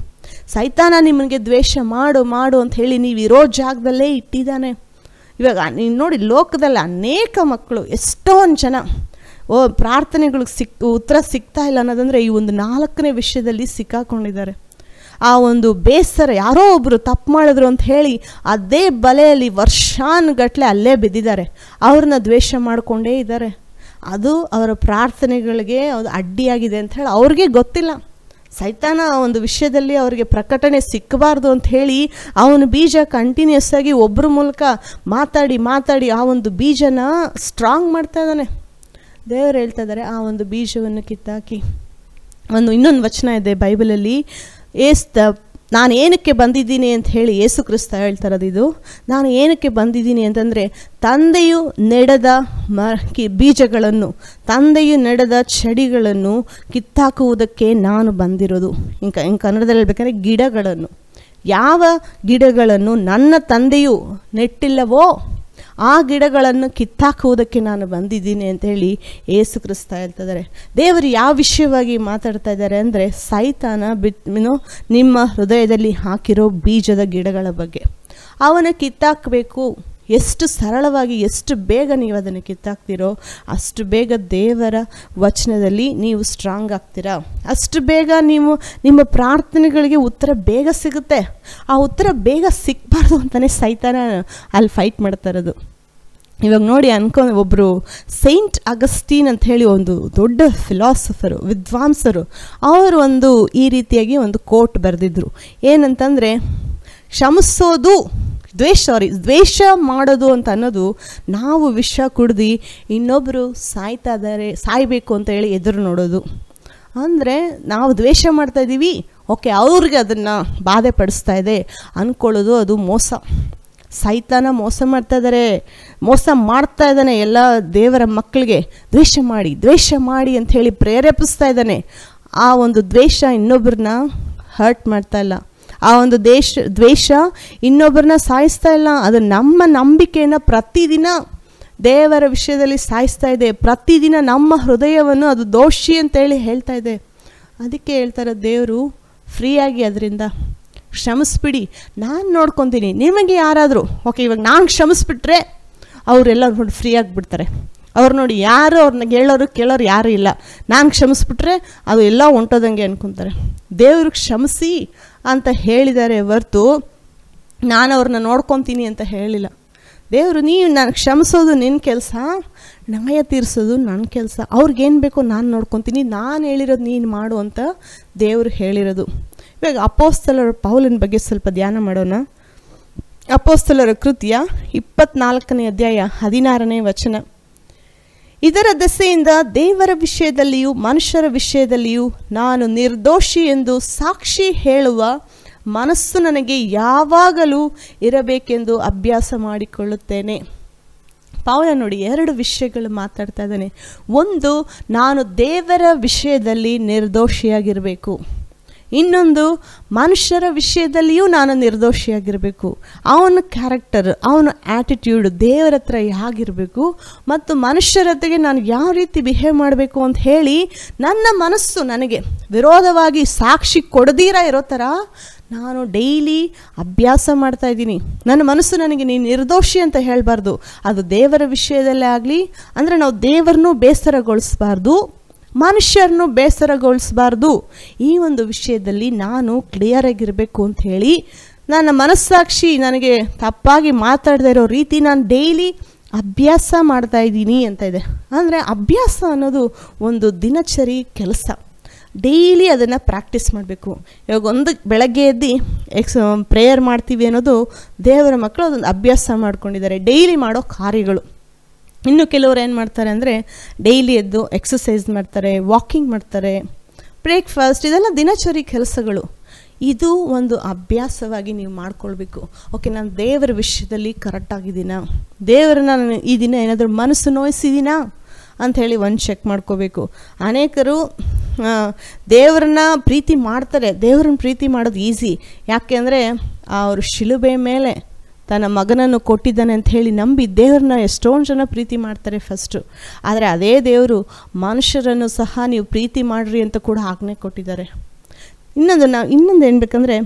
ಸೈತಾನ ನಿಮಗೆ ದ್ವೇಷ ಮಾಡು ಮಾಡು ಅಂತ ಹೇಳಿ ನೀವು ಇರೋ ಜಾಗದಲ್ಲೇ ಇಟ್ಟಿದ್ದಾನೆ. ಇವಾಗ ನೀನು ನೋಡಿ ಲೋಕದಲ್ಲಿ ಅನೇಕ ಮಕ್ಕಳು, ಎಷ್ಟೊಂದು ಜನ. ಓ, ಪ್ರಾರ್ಥನೆಗಳಿಗೆ ಸಿಕ್ ಉತ್ತರ ಸಿಗ್ತಾ ಇಲ್ಲ ಅನ್ನೋದಂದರೆ ಈ ಒಂದು ನಾಲ್ಕನೇ ವಿಷಯದಲ್ಲಿ ಸಿಕ್ಕಾಕೊಂಡಿದ್ದಾರೆ. ಆ ಒಂದು ಬೇಸರ, ಯಾರೋ ಒಬ್ಬರು ತಪ್ಪು ಮಾಡಿದ್ರು ಅಂತ ಹೇಳಿ ಅದೇ ಬಲೆಯಲ್ಲಿ ವರ್ಷಾನುಗಟ್ಟಲೆ ಅಲ್ಲೇ ಬಿದ್ದಿದ್ದಾರೆ. ಅವ್ರನ್ನ ದ್ವೇಷ ಮಾಡಿಕೊಂಡೇ ಇದ್ದಾರೆ. ಅದು ಅವರ ಪ್ರಾರ್ಥನೆಗಳಿಗೆ ಅದು ಅಡ್ಡಿಯಾಗಿದೆ ಅಂತ ಹೇಳಿ ಅವ್ರಿಗೆ ಗೊತ್ತಿಲ್ಲ. ಸೈತಾನ ಒಂದು ವಿಷಯದಲ್ಲಿ ಅವರಿಗೆ ಪ್ರಕಟಣೆ ಸಿಕ್ಕಬಾರ್ದು ಅಂತ ಹೇಳಿ ಅವನ ಬೀಜ ಕಂಟಿನ್ಯೂಸ್ ಆಗಿ ಒಬ್ಬರ ಮೂಲಕ ಮಾತಾಡಿ ಮಾತಾಡಿ ಆ ಒಂದು ಬೀಜನ ಸ್ಟ್ರಾಂಗ್ ಮಾಡ್ತಾ ಇದ್ದಾನೆ. ದೇವರು ಹೇಳ್ತಾ ಇದ್ದಾರೆ, ಆ ಒಂದು ಬೀಜವನ್ನು ಕಿತ್ತಾಕಿ. ಒಂದು ಇನ್ನೊಂದು ವಚನ ಇದೆ ಬೈಬಲಲ್ಲಿ, ಏಸ್ ದ ನಾನು ಏನಕ್ಕೆ ಬಂದಿದ್ದೀನಿ ಅಂತ ಹೇಳಿ ಯೇಸು ಕ್ರಿಸ್ತ ಹೇಳ್ತಾರದು ಇದು. ನಾನು ಏನಕ್ಕೆ ಬಂದಿದ್ದೀನಿ ಅಂತಂದರೆ ತಂದೆಯು ನೆಡದ ಮ, ಕಿ, ಬೀಜಗಳನ್ನು, ತಂದೆಯು ನೆಡದ ಚಡಿಗಳನ್ನು ಕಿತ್ತಾಕುವುದಕ್ಕೆ ನಾನು ಬಂದಿರೋದು. ಇಂಕ ಇನ್ ಕನ್ನಡದಲ್ಲಿ ಹೇಳ್ಬೇಕಾದ್ರೆ ಗಿಡಗಳನ್ನು. ಯಾವ ಗಿಡಗಳನ್ನು ನನ್ನ ತಂದೆಯು ನೆಟ್ಟಿಲ್ಲವೋ ಆ ಗಿಡಗಳನ್ನು ಕಿತ್ತಾಕುವುದಕ್ಕೆ ನಾನು ಬಂದಿದ್ದೀನಿ ಅಂತೇಳಿ ಏಸು ಕ್ರಿಸ್ತ ಹೇಳ್ತಿದ್ದಾರೆ. ದೇವರು ಯಾವ ವಿಷಯವಾಗಿ ಮಾತಾಡ್ತಾ ಇದ್ದಾರೆ ಅಂದರೆ ಸೈತಾನ ಬಿಟ್ ನಿಮ್ಮ ಹೃದಯದಲ್ಲಿ ಹಾಕಿರೋ ಬೀಜದ ಗಿಡಗಳ ಬಗ್ಗೆ. ಅವನ ಕಿತ್ತಾಕಬೇಕು. ಎಷ್ಟು ಸರಳವಾಗಿ, ಎಷ್ಟು ಬೇಗ ನೀವು ಅದನ್ನು ಕಿತ್ತಾಕ್ತಿರೋ ಅಷ್ಟು ಬೇಗ ದೇವರ ವಚನದಲ್ಲಿ ನೀವು ಸ್ಟ್ರಾಂಗ್ ಆಗ್ತೀರಾ. ಅಷ್ಟು ಬೇಗ ನೀವು ನಿಮ್ಮ ಪ್ರಾರ್ಥನೆಗಳಿಗೆ ಉತ್ತರ ಬೇಗ ಸಿಗುತ್ತೆ. ಆ ಉತ್ತರ ಬೇಗ ಸಿಕ್ಕಬಾರ್ದು ಅಂತಲೇ ಸೈತಾನ ಅಲ್ಲಿ ಫೈಟ್ ಮಾಡ್ತಾ ಇರೋದು. ಇವಾಗ ನೋಡಿ ಅನ್ಕೊಂಡು ಒಬ್ಬರು ಸೈಂಟ್ ಅಗಸ್ಟೀನ್ ಅಂತ ಹೇಳಿ ಒಂದು ದೊಡ್ಡ ಫಿಲಾಸಫರು ವಿದ್ವಾಂಸರು, ಅವರು ಒಂದು ಈ ರೀತಿಯಾಗಿ ಒಂದು ಕೋಟ್ ಬರೆದಿದ್ರು. ಏನಂತಂದರೆ, ಕ್ಷಮಿಸೋದು, ದ್ವೇಷ ಸಾರಿ ದ್ವೇಷ ಮಾಡೋದು ಅಂತ ಅನ್ನೋದು ನಾವು ವಿಷ ಕುಡ್ದು ಇನ್ನೊಬ್ಬರು ಸಾಯ್ತಾ ಇದ್ದಾರೆ ಸಾಯಬೇಕು ಅಂತ ಹೇಳಿ ಎದುರು ನೋಡೋದು. ಅಂದರೆ, ನಾವು ದ್ವೇಷ ಮಾಡ್ತಾ ಇದ್ದೀವಿ ಓಕೆ, ಅವ್ರಿಗೆ ಅದನ್ನು ಬಾಧೆ ಪಡಿಸ್ತಾ ಇದೆ ಅಂದ್ಕೊಳ್ಳೋದು ಅದು ಮೋಸ. ಸೈತಾನ ಮೋಸ ಮಾಡ್ತಾ ಇದ್ದಾರೆ ಮೋಸ ಮಾಡ್ತಾ ಇದ್ದಾನೆ ಎಲ್ಲ ದೇವರ ಮಕ್ಕಳಿಗೆ. ದ್ವೇಷ ಮಾಡಿ ದ್ವೇಷ ಮಾಡಿ ಅಂತ ಹೇಳಿ ಪ್ರೇರೇಪಿಸ್ತಾ ಇದ್ದಾನೆ ಆ ಒಂದು ದ್ವೇಷ ಇನ್ನೊಬ್ಬರನ್ನ ಹರ್ಟ್ ಮಾಡ್ತಾ ಇಲ್ಲ. ಆ ಒಂದು ದೇಶ, ದ್ವೇಷ ಇನ್ನೊಬ್ಬರನ್ನ ಸಾಯಿಸ್ತಾ ಇಲ್ಲ. ಅದು ನಮ್ಮ ನಂಬಿಕೆಯನ್ನು ಪ್ರತಿದಿನ ದೇವರ ವಿಷಯದಲ್ಲಿ ಸಾಯಿಸ್ತಾ ಇದೆ. ಪ್ರತಿದಿನ ನಮ್ಮ ಹೃದಯವನ್ನು ಅದು ದೋಷಿ ಅಂತೇಳಿ ಹೇಳ್ತಾ ಇದೆ. ಅದಕ್ಕೆ ಹೇಳ್ತಾರೆ ದೇವರು ಫ್ರೀಯಾಗಿ ಅದರಿಂದ ಕ್ಷಮಿಸ್ಬಿಡಿ. ನಾನು ನೋಡ್ಕೊತೀನಿ. ನಿಮಗೆ ಯಾರಾದರೂ ಓಕೆ ಇವಾಗ ನಾನು ಕ್ಷಮಿಸ್ಬಿಟ್ರೆ ಅವರೆಲ್ಲ ನೋಡಿ ಫ್ರೀ ಆಗಿಬಿಡ್ತಾರೆ. ಅವ್ರು ನೋಡಿ ಯಾರು ಅವ್ರನ್ನ ಹೇಳೋರು ಕೇಳೋರು ಯಾರೂ ಇಲ್ಲ. ನಾನು ಕ್ಷಮಿಸ್ಬಿಟ್ರೆ ಅದು ಎಲ್ಲ ಹೊಂಟೋದಂಗೆ ಅನ್ಕೊತಾರೆ. ದೇವರು ಕ್ಷಮಿಸಿ ಅಂತ ಹೇಳಿದ್ದಾರೆ ಹೊರ್ತು ನಾನು ಅವ್ರನ್ನ ನೋಡ್ಕೊತೀನಿ ಅಂತ ಹೇಳಿಲ್ಲ. ದೇವರು, ನೀವು ನಾನು ಕ್ಷಮಿಸೋದು ನಿನ್ನ ಕೆಲಸ, ನ್ಯಾಯ ತೀರಿಸೋದು ನನ್ನ ಕೆಲಸ. ಅವ್ರಿಗೇನು ಬೇಕೋ ನಾನು ನೋಡ್ಕೊತೀನಿ. ನಾನು ಹೇಳಿರೋದು ನೀನು ಮಾಡು ಅಂತ ದೇವರು ಹೇಳಿರೋದು. ಇವಾಗ ಅಪೋಸ್ತಲರ ಪೌಲನ ಬಗ್ಗೆ ಸ್ವಲ್ಪ ಧ್ಯಾನ ಮಾಡೋಣ. ಅಪೋಸ್ತಲರ ಕೃತ್ಯ ಇಪ್ಪತ್ನಾಲ್ಕನೇ ಅಧ್ಯಾಯ ಹದಿನಾರನೇ ವಚನ. ಇದರ ದೆಸೆಯಿಂದ ದೇವರ ವಿಷಯದಲ್ಲಿಯೂ ಮನುಷ್ಯರ ವಿಷಯದಲ್ಲಿಯೂ ನಾನು ನಿರ್ದೋಷಿ ಎಂದು ಸಾಕ್ಷಿ ಹೇಳುವ ಮನಸ್ಸು ನನಗೆ ಯಾವಾಗಲೂ ಇರಬೇಕೆಂದು ಅಭ್ಯಾಸ ಮಾಡಿಕೊಳ್ಳುತ್ತೇನೆ. ಪೌಲ ನೋಡಿ ಎರಡು ವಿಷಯಗಳು ಮಾತಾಡ್ತಾ ಇದ್ದಾನೆ. ಒಂದು, ನಾನು ದೇವರ ವಿಷಯದಲ್ಲಿ ನಿರ್ದೋಷಿಯಾಗಿರಬೇಕು. ಇನ್ನೊಂದು ಮನುಷ್ಯರ ವಿಷಯದಲ್ಲಿಯೂ ನಾನು ನಿರ್ದೋಷಿಯಾಗಿರಬೇಕು. ಅವನ ಕ್ಯಾರೆಕ್ಟರ್ ಅವನ ಆ್ಯಟಿಟ್ಯೂಡ್ ದೇವರ ಹತ್ರ ಹೇಗಿರಬೇಕು ಮತ್ತು ಮನುಷ್ಯರ ಜೊತೆಗೆ ನಾನು ಯಾವ ರೀತಿ ಬಿಹೇವ್ ಮಾಡಬೇಕು ಅಂತ ಹೇಳಿ ನನ್ನ ಮನಸ್ಸು ನನಗೆ ವಿರೋಧವಾಗಿ ಸಾಕ್ಷಿ ಕೊಡದೀರ ಇರೋ ಥರ ನಾನು ಡೈಲಿ ಅಭ್ಯಾಸ ಮಾಡ್ತಾ ಇದ್ದೀನಿ. ನನ್ನ ಮನಸ್ಸು ನನಗೆ ನೀನು ನಿರ್ದೋಷಿ ಅಂತ ಹೇಳಬಾರ್ದು. ಅದು ದೇವರ ವಿಷಯದಲ್ಲೇ ಆಗಲಿ, ಅಂದರೆ ನಾವು ದೇವರನ್ನೂ ಬೇಸರಗೊಳಿಸಬಾರ್ದು. ಮನುಷ್ಯರನ್ನು ಬೇಸರಗೊಳಿಸಬಾರ್ದು. ಈ ಒಂದು ವಿಷಯದಲ್ಲಿ ನಾನು ಕ್ಲಿಯರ್ ಆಗಿರಬೇಕು ಅಂತ ಹೇಳಿ ನನ್ನ ಮನಸ್ಸಾಕ್ಷಿ ನನಗೆ ತಪ್ಪಾಗಿ ಮಾತಾಡದೇ ಇರೋ ರೀತಿ ನಾನು ಡೈಲಿ ಅಭ್ಯಾಸ ಮಾಡ್ತಾ ಇದ್ದೀನಿ ಅಂತ ಇದೆ. ಅಂದರೆ ಅಭ್ಯಾಸ ಅನ್ನೋದು ಒಂದು ದಿನಚರಿ ಕೆಲಸ. ಡೈಲಿ ಅದನ್ನು ಪ್ರಾಕ್ಟೀಸ್ ಮಾಡಬೇಕು. ಇವಾಗ ಒಂದು ಬೆಳಗ್ಗೆ ಎದ್ದು ಎಕ್ಸ್ ಪ್ರೇಯರ್ ಮಾಡ್ತೀವಿ ಅನ್ನೋದು ದೇವರ ಮಕ್ಕಳು ಅದೊಂದು ಅಭ್ಯಾಸ ಮಾಡ್ಕೊಂಡಿದ್ದಾರೆ. ಡೈಲಿ ಮಾಡೋ ಕಾರ್ಯಗಳು. ಇನ್ನು ಕೆಲವರು ಏನು ಮಾಡ್ತಾರೆ ಅಂದರೆ ಡೈಲಿ ಎದ್ದು ಎಕ್ಸಸೈಸ್ ಮಾಡ್ತಾರೆ ವಾಕಿಂಗ್ ಮಾಡ್ತಾರೆ ಬ್ರೇಕ್ಫಾಸ್ಟ್ ಇದೆಲ್ಲ ದಿನಚರಿ ಕೆಲಸಗಳು. ಇದು ಒಂದು ಅಭ್ಯಾಸವಾಗಿ ನೀವು ಮಾಡ್ಕೊಳ್ಬೇಕು. ಓಕೆ ನಾನು ದೇವರ ವಿಷಯದಲ್ಲಿ ಕರೆಕ್ಟಾಗಿದ್ದೀನಾ ದೇವರನ್ನ ನಾನು ಈ ದಿನ ಏನಾದರೂ ಮನಸ್ಸು ನೋಯಿಸಿದ್ದೀನಾ? ಅಂಥೇಳಿ ಒಂದು ಚೆಕ್ ಮಾಡ್ಕೋಬೇಕು. ಅನೇಕರು ದೇವರನ್ನ ಪ್ರೀತಿ ಮಾಡ್ತಾರೆ. ದೇವರನ್ನ ಪ್ರೀತಿ ಮಾಡೋದು ಈಸಿ ಯಾಕೆ ಅಂದರೆ ಅವರು ಶಿಲುಬೆ ಮೇಲೆ ತನ್ನ ಮಗನನ್ನು ಕೊಟ್ಟಿದ್ದಾನೆ ಅಂತ ಹೇಳಿ ನಂಬಿ ದೇವ್ರನ್ನ ಎಷ್ಟೊಂದು ಜನ ಪ್ರೀತಿ ಮಾಡ್ತಾರೆ ಫಸ್ಟು ಆದರೆ ಅದೇ ದೇವರು ಮನುಷ್ಯರನ್ನು ಸಹ ನೀವು ಪ್ರೀತಿ ಮಾಡ್ರಿ ಅಂತ ಕೂಡ ಆಜ್ಞೆ ಕೊಟ್ಟಿದ್ದಾರೆ. ಇನ್ನೊಂದು ನಾವು ಇನ್ನೊಂದು ಏನು ಬೇಕಂದರೆ,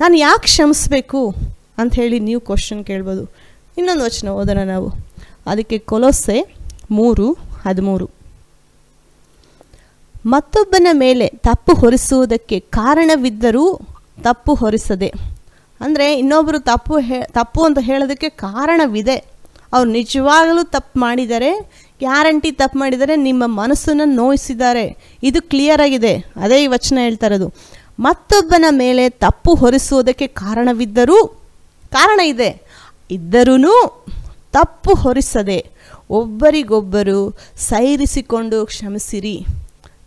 ನಾನು ಯಾಕೆ ಕ್ಷಮಿಸ್ಬೇಕು ಅಂತ ಹೇಳಿ ನೀವು ಕ್ವಶನ್ ಕೇಳ್ಬೋದು. ಇನ್ನೊಂದು ವಚನ ಓದೋಣ ನಾವು. ಅದಕ್ಕೆ ಕೊಲೊಸೆ ಮೂರು, ಹದಿಮೂರು. ಮತ್ತೊಬ್ಬನ ಮೇಲೆ ತಪ್ಪು ಹೊರಿಸುವುದಕ್ಕೆ ಕಾರಣವಿದ್ದರೂ ತಪ್ಪು ಹೊರಿಸದೆ. ಅಂದರೆ ಇನ್ನೊಬ್ಬರು ತಪ್ಪು ಹೇ, ತಪ್ಪು ಅಂತ ಹೇಳೋದಕ್ಕೆ ಕಾರಣವಿದೆ. ಅವ್ರು ನಿಜವಾಗಲೂ ತಪ್ಪು ಮಾಡಿದ್ದಾರೆ ಗ್ಯಾರಂಟಿ ತಪ್ಪು ಮಾಡಿದರೆ ನಿಮ್ಮ ಮನಸ್ಸನ್ನು ನೋಯಿಸಿದ್ದಾರೆ. ಇದು ಕ್ಲಿಯರ್ ಆಗಿದೆ. ಅದೇ ಈ ವಚನ ಹೇಳ್ತಾ ಇರೋದು. ಮತ್ತೊಬ್ಬನ ಮೇಲೆ ತಪ್ಪು ಹೊರಿಸುವುದಕ್ಕೆ ಕಾರಣವಿದ್ದರೂ, ಕಾರಣ ಇದೆ. ಇದ್ದರೂ ತಪ್ಪು ಹೊರಿಸದೆ ಒಬ್ಬರಿಗೊಬ್ಬರು ಸೈರಿಸಿಕೊಂಡು ಕ್ಷಮಿಸಿರಿ.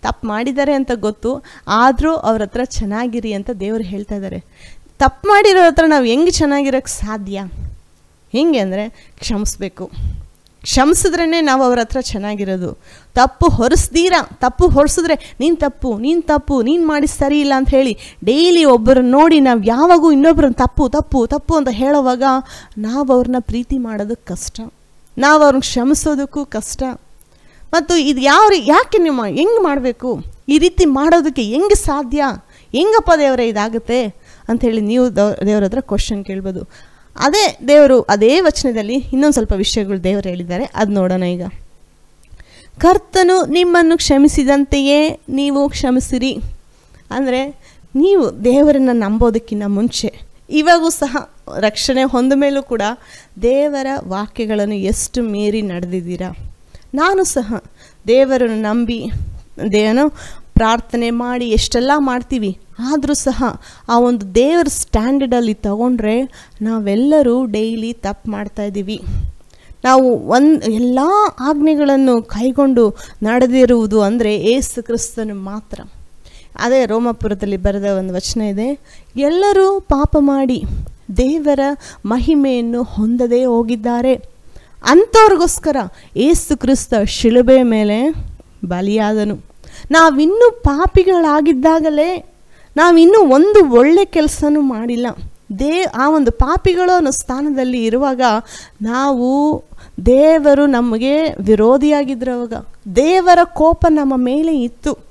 ತಪ್ಪು ಮಾಡಿದ್ದಾರೆ ಅಂತ ಗೊತ್ತು, ಆದರೂ ಅವ್ರ ಹತ್ರ ಚೆನ್ನಾಗಿರಿ ಅಂತ ದೇವರು ಹೇಳ್ತಾ ಇದ್ದಾರೆ. ತಪ್ಪು ಮಾಡಿರೋ ಹತ್ರ ನಾವು ಹೆಂಗೆ ಚೆನ್ನಾಗಿರೋಕ್ಕೆ ಸಾಧ್ಯ? ಹೆಂಗೆ ಅಂದರೆ ಕ್ಷಮಿಸ್ಬೇಕು. ಕ್ಷಮಿಸಿದ್ರೇ ನಾವು ಅವ್ರ ಹತ್ರ ಚೆನ್ನಾಗಿರೋದು. ತಪ್ಪು ಹೊರಿಸ್ದೀರ, ತಪ್ಪು ಹೊರಿಸಿದ್ರೆ ನೀನು ತಪ್ಪು ನೀನು ತಪ್ಪು, ನೀನು ಮಾಡಿ ಸರಿ ಇಲ್ಲ ಅಂತ ಹೇಳಿ ಡೈಲಿ ಒಬ್ಬರನ್ನ ನೋಡಿ ನಾವು ಯಾವಾಗೂ ಇನ್ನೊಬ್ಬರನ್ನ ತಪ್ಪು ತಪ್ಪು ತಪ್ಪು ಅಂತ ಹೇಳೋವಾಗ ನಾವು ಅವ್ರನ್ನ ಪ್ರೀತಿ ಮಾಡೋದಕ್ಕೆ ಕಷ್ಟ. ನಾವು ಅವ್ರನ್ನ ಕ್ಷಮಿಸೋದಕ್ಕೂ ಕಷ್ಟ. ಮತ್ತು ಇದು ಯಾವ ಯಾಕೆ ನಿಮ್ಮ ಹೆಂಗೆ ಮಾಡಬೇಕು? ಈ ರೀತಿ ಮಾಡೋದಕ್ಕೆ ಹೆಂಗೆ ಸಾಧ್ಯ? ಹೆಂಗಪ್ಪ ದೇವರೇ ಇದಾಗುತ್ತೆ? ಅಂಥೇಳಿ ನೀವು ದೇವರ ಹತ್ರ ಕ್ವಶನ್ ಕೇಳ್ಬೋದು. ಅದೇ ದೇವರು, ಅದೇ ವಚನದಲ್ಲಿ ಇನ್ನೊಂದು ಸ್ವಲ್ಪ ವಿಷಯಗಳು ದೇವರು ಹೇಳಿದ್ದಾರೆ. ಅದು ನೋಡೋಣ ಈಗ. ಕರ್ತನು ನಿಮ್ಮನ್ನು ಕ್ಷಮಿಸಿದಂತೆಯೇ ನೀವು ಕ್ಷಮಿಸಿರಿ. ಅಂದರೆ ನೀವು ದೇವರನ್ನು ನಂಬೋದಕ್ಕಿಂತ ಮುಂಚೆ. ಇವಾಗೂ ಸಹ ರಕ್ಷಣೆ ಹೊಂದ ಮೇಲೂ ಕೂಡ ದೇವರ ವಾಕ್ಯಗಳನ್ನು ಎಷ್ಟು ಮೀರಿ ನಡೆದಿದ್ದೀರಾ. ನಾನು ಸಹ ದೇವರನ್ನು ನಂಬಿ ದೇವನು ಪ್ರಾರ್ಥನೆ ಮಾಡಿ ಎಷ್ಟೆಲ್ಲ ಮಾಡ್ತೀವಿ. ಆದರೂ ಸಹ ಆ ಒಂದು ದೇವರ ಸ್ಟ್ಯಾಂಡರ್ಡಲ್ಲಿ ತಗೊಂಡ್ರೆ ನಾವೆಲ್ಲರೂ ಡೈಲಿ ತಪ್ಪು ಮಾಡ್ತಾ ಇದ್ದೀವಿ. ನಾವು ಒಂದು ಎಲ್ಲ ಆಜ್ಞೆಗಳನ್ನು ಕೈಗೊಂಡು ನಡೆದಿರುವುದು ಅಂದರೆ ಏಸು ಕ್ರಿಸ್ತನು ಮಾತ್ರ. ಅದೇ ರೋಮಪುರದಲ್ಲಿ ಬರೆದ ಒಂದು ವಚನ ಇದೆ, ಎಲ್ಲರೂ ಪಾಪ ಮಾಡಿ ದೇವರ ಮಹಿಮೆಯನ್ನು ಹೊಂದದೇ ಹೋಗಿದ್ದಾರೆ. ಅಂಥವ್ರಿಗೋಸ್ಕರ ಏಸು ಕ್ರಿಸ್ತ ಶಿಲುಬೆ ಮೇಲೆ ಬಲಿಯಾದನು. ನಾವಿನ್ನೂ ಪಾಪಿಗಳಾಗಿದ್ದಾಗಲೇ ನಾವಿನ್ನೂ ಒಂದು ಒಳ್ಳೆ ಕೆಲಸನೂ ಮಾಡಿಲ್ಲ. ದೇ, ಆ ಒಂದು ಪಾಪಿಗಳು ಅನ್ನೋ ಸ್ಥಾನದಲ್ಲಿ ಇರುವಾಗ ನಾವು ದೇವರು ನಮಗೆ ವಿರೋಧಿಯಾಗಿದ್ರು ಅವಾಗ. ದೇವರ ಕೋಪ ನಮ್ಮ ಮೇಲೆ ಇತ್ತು.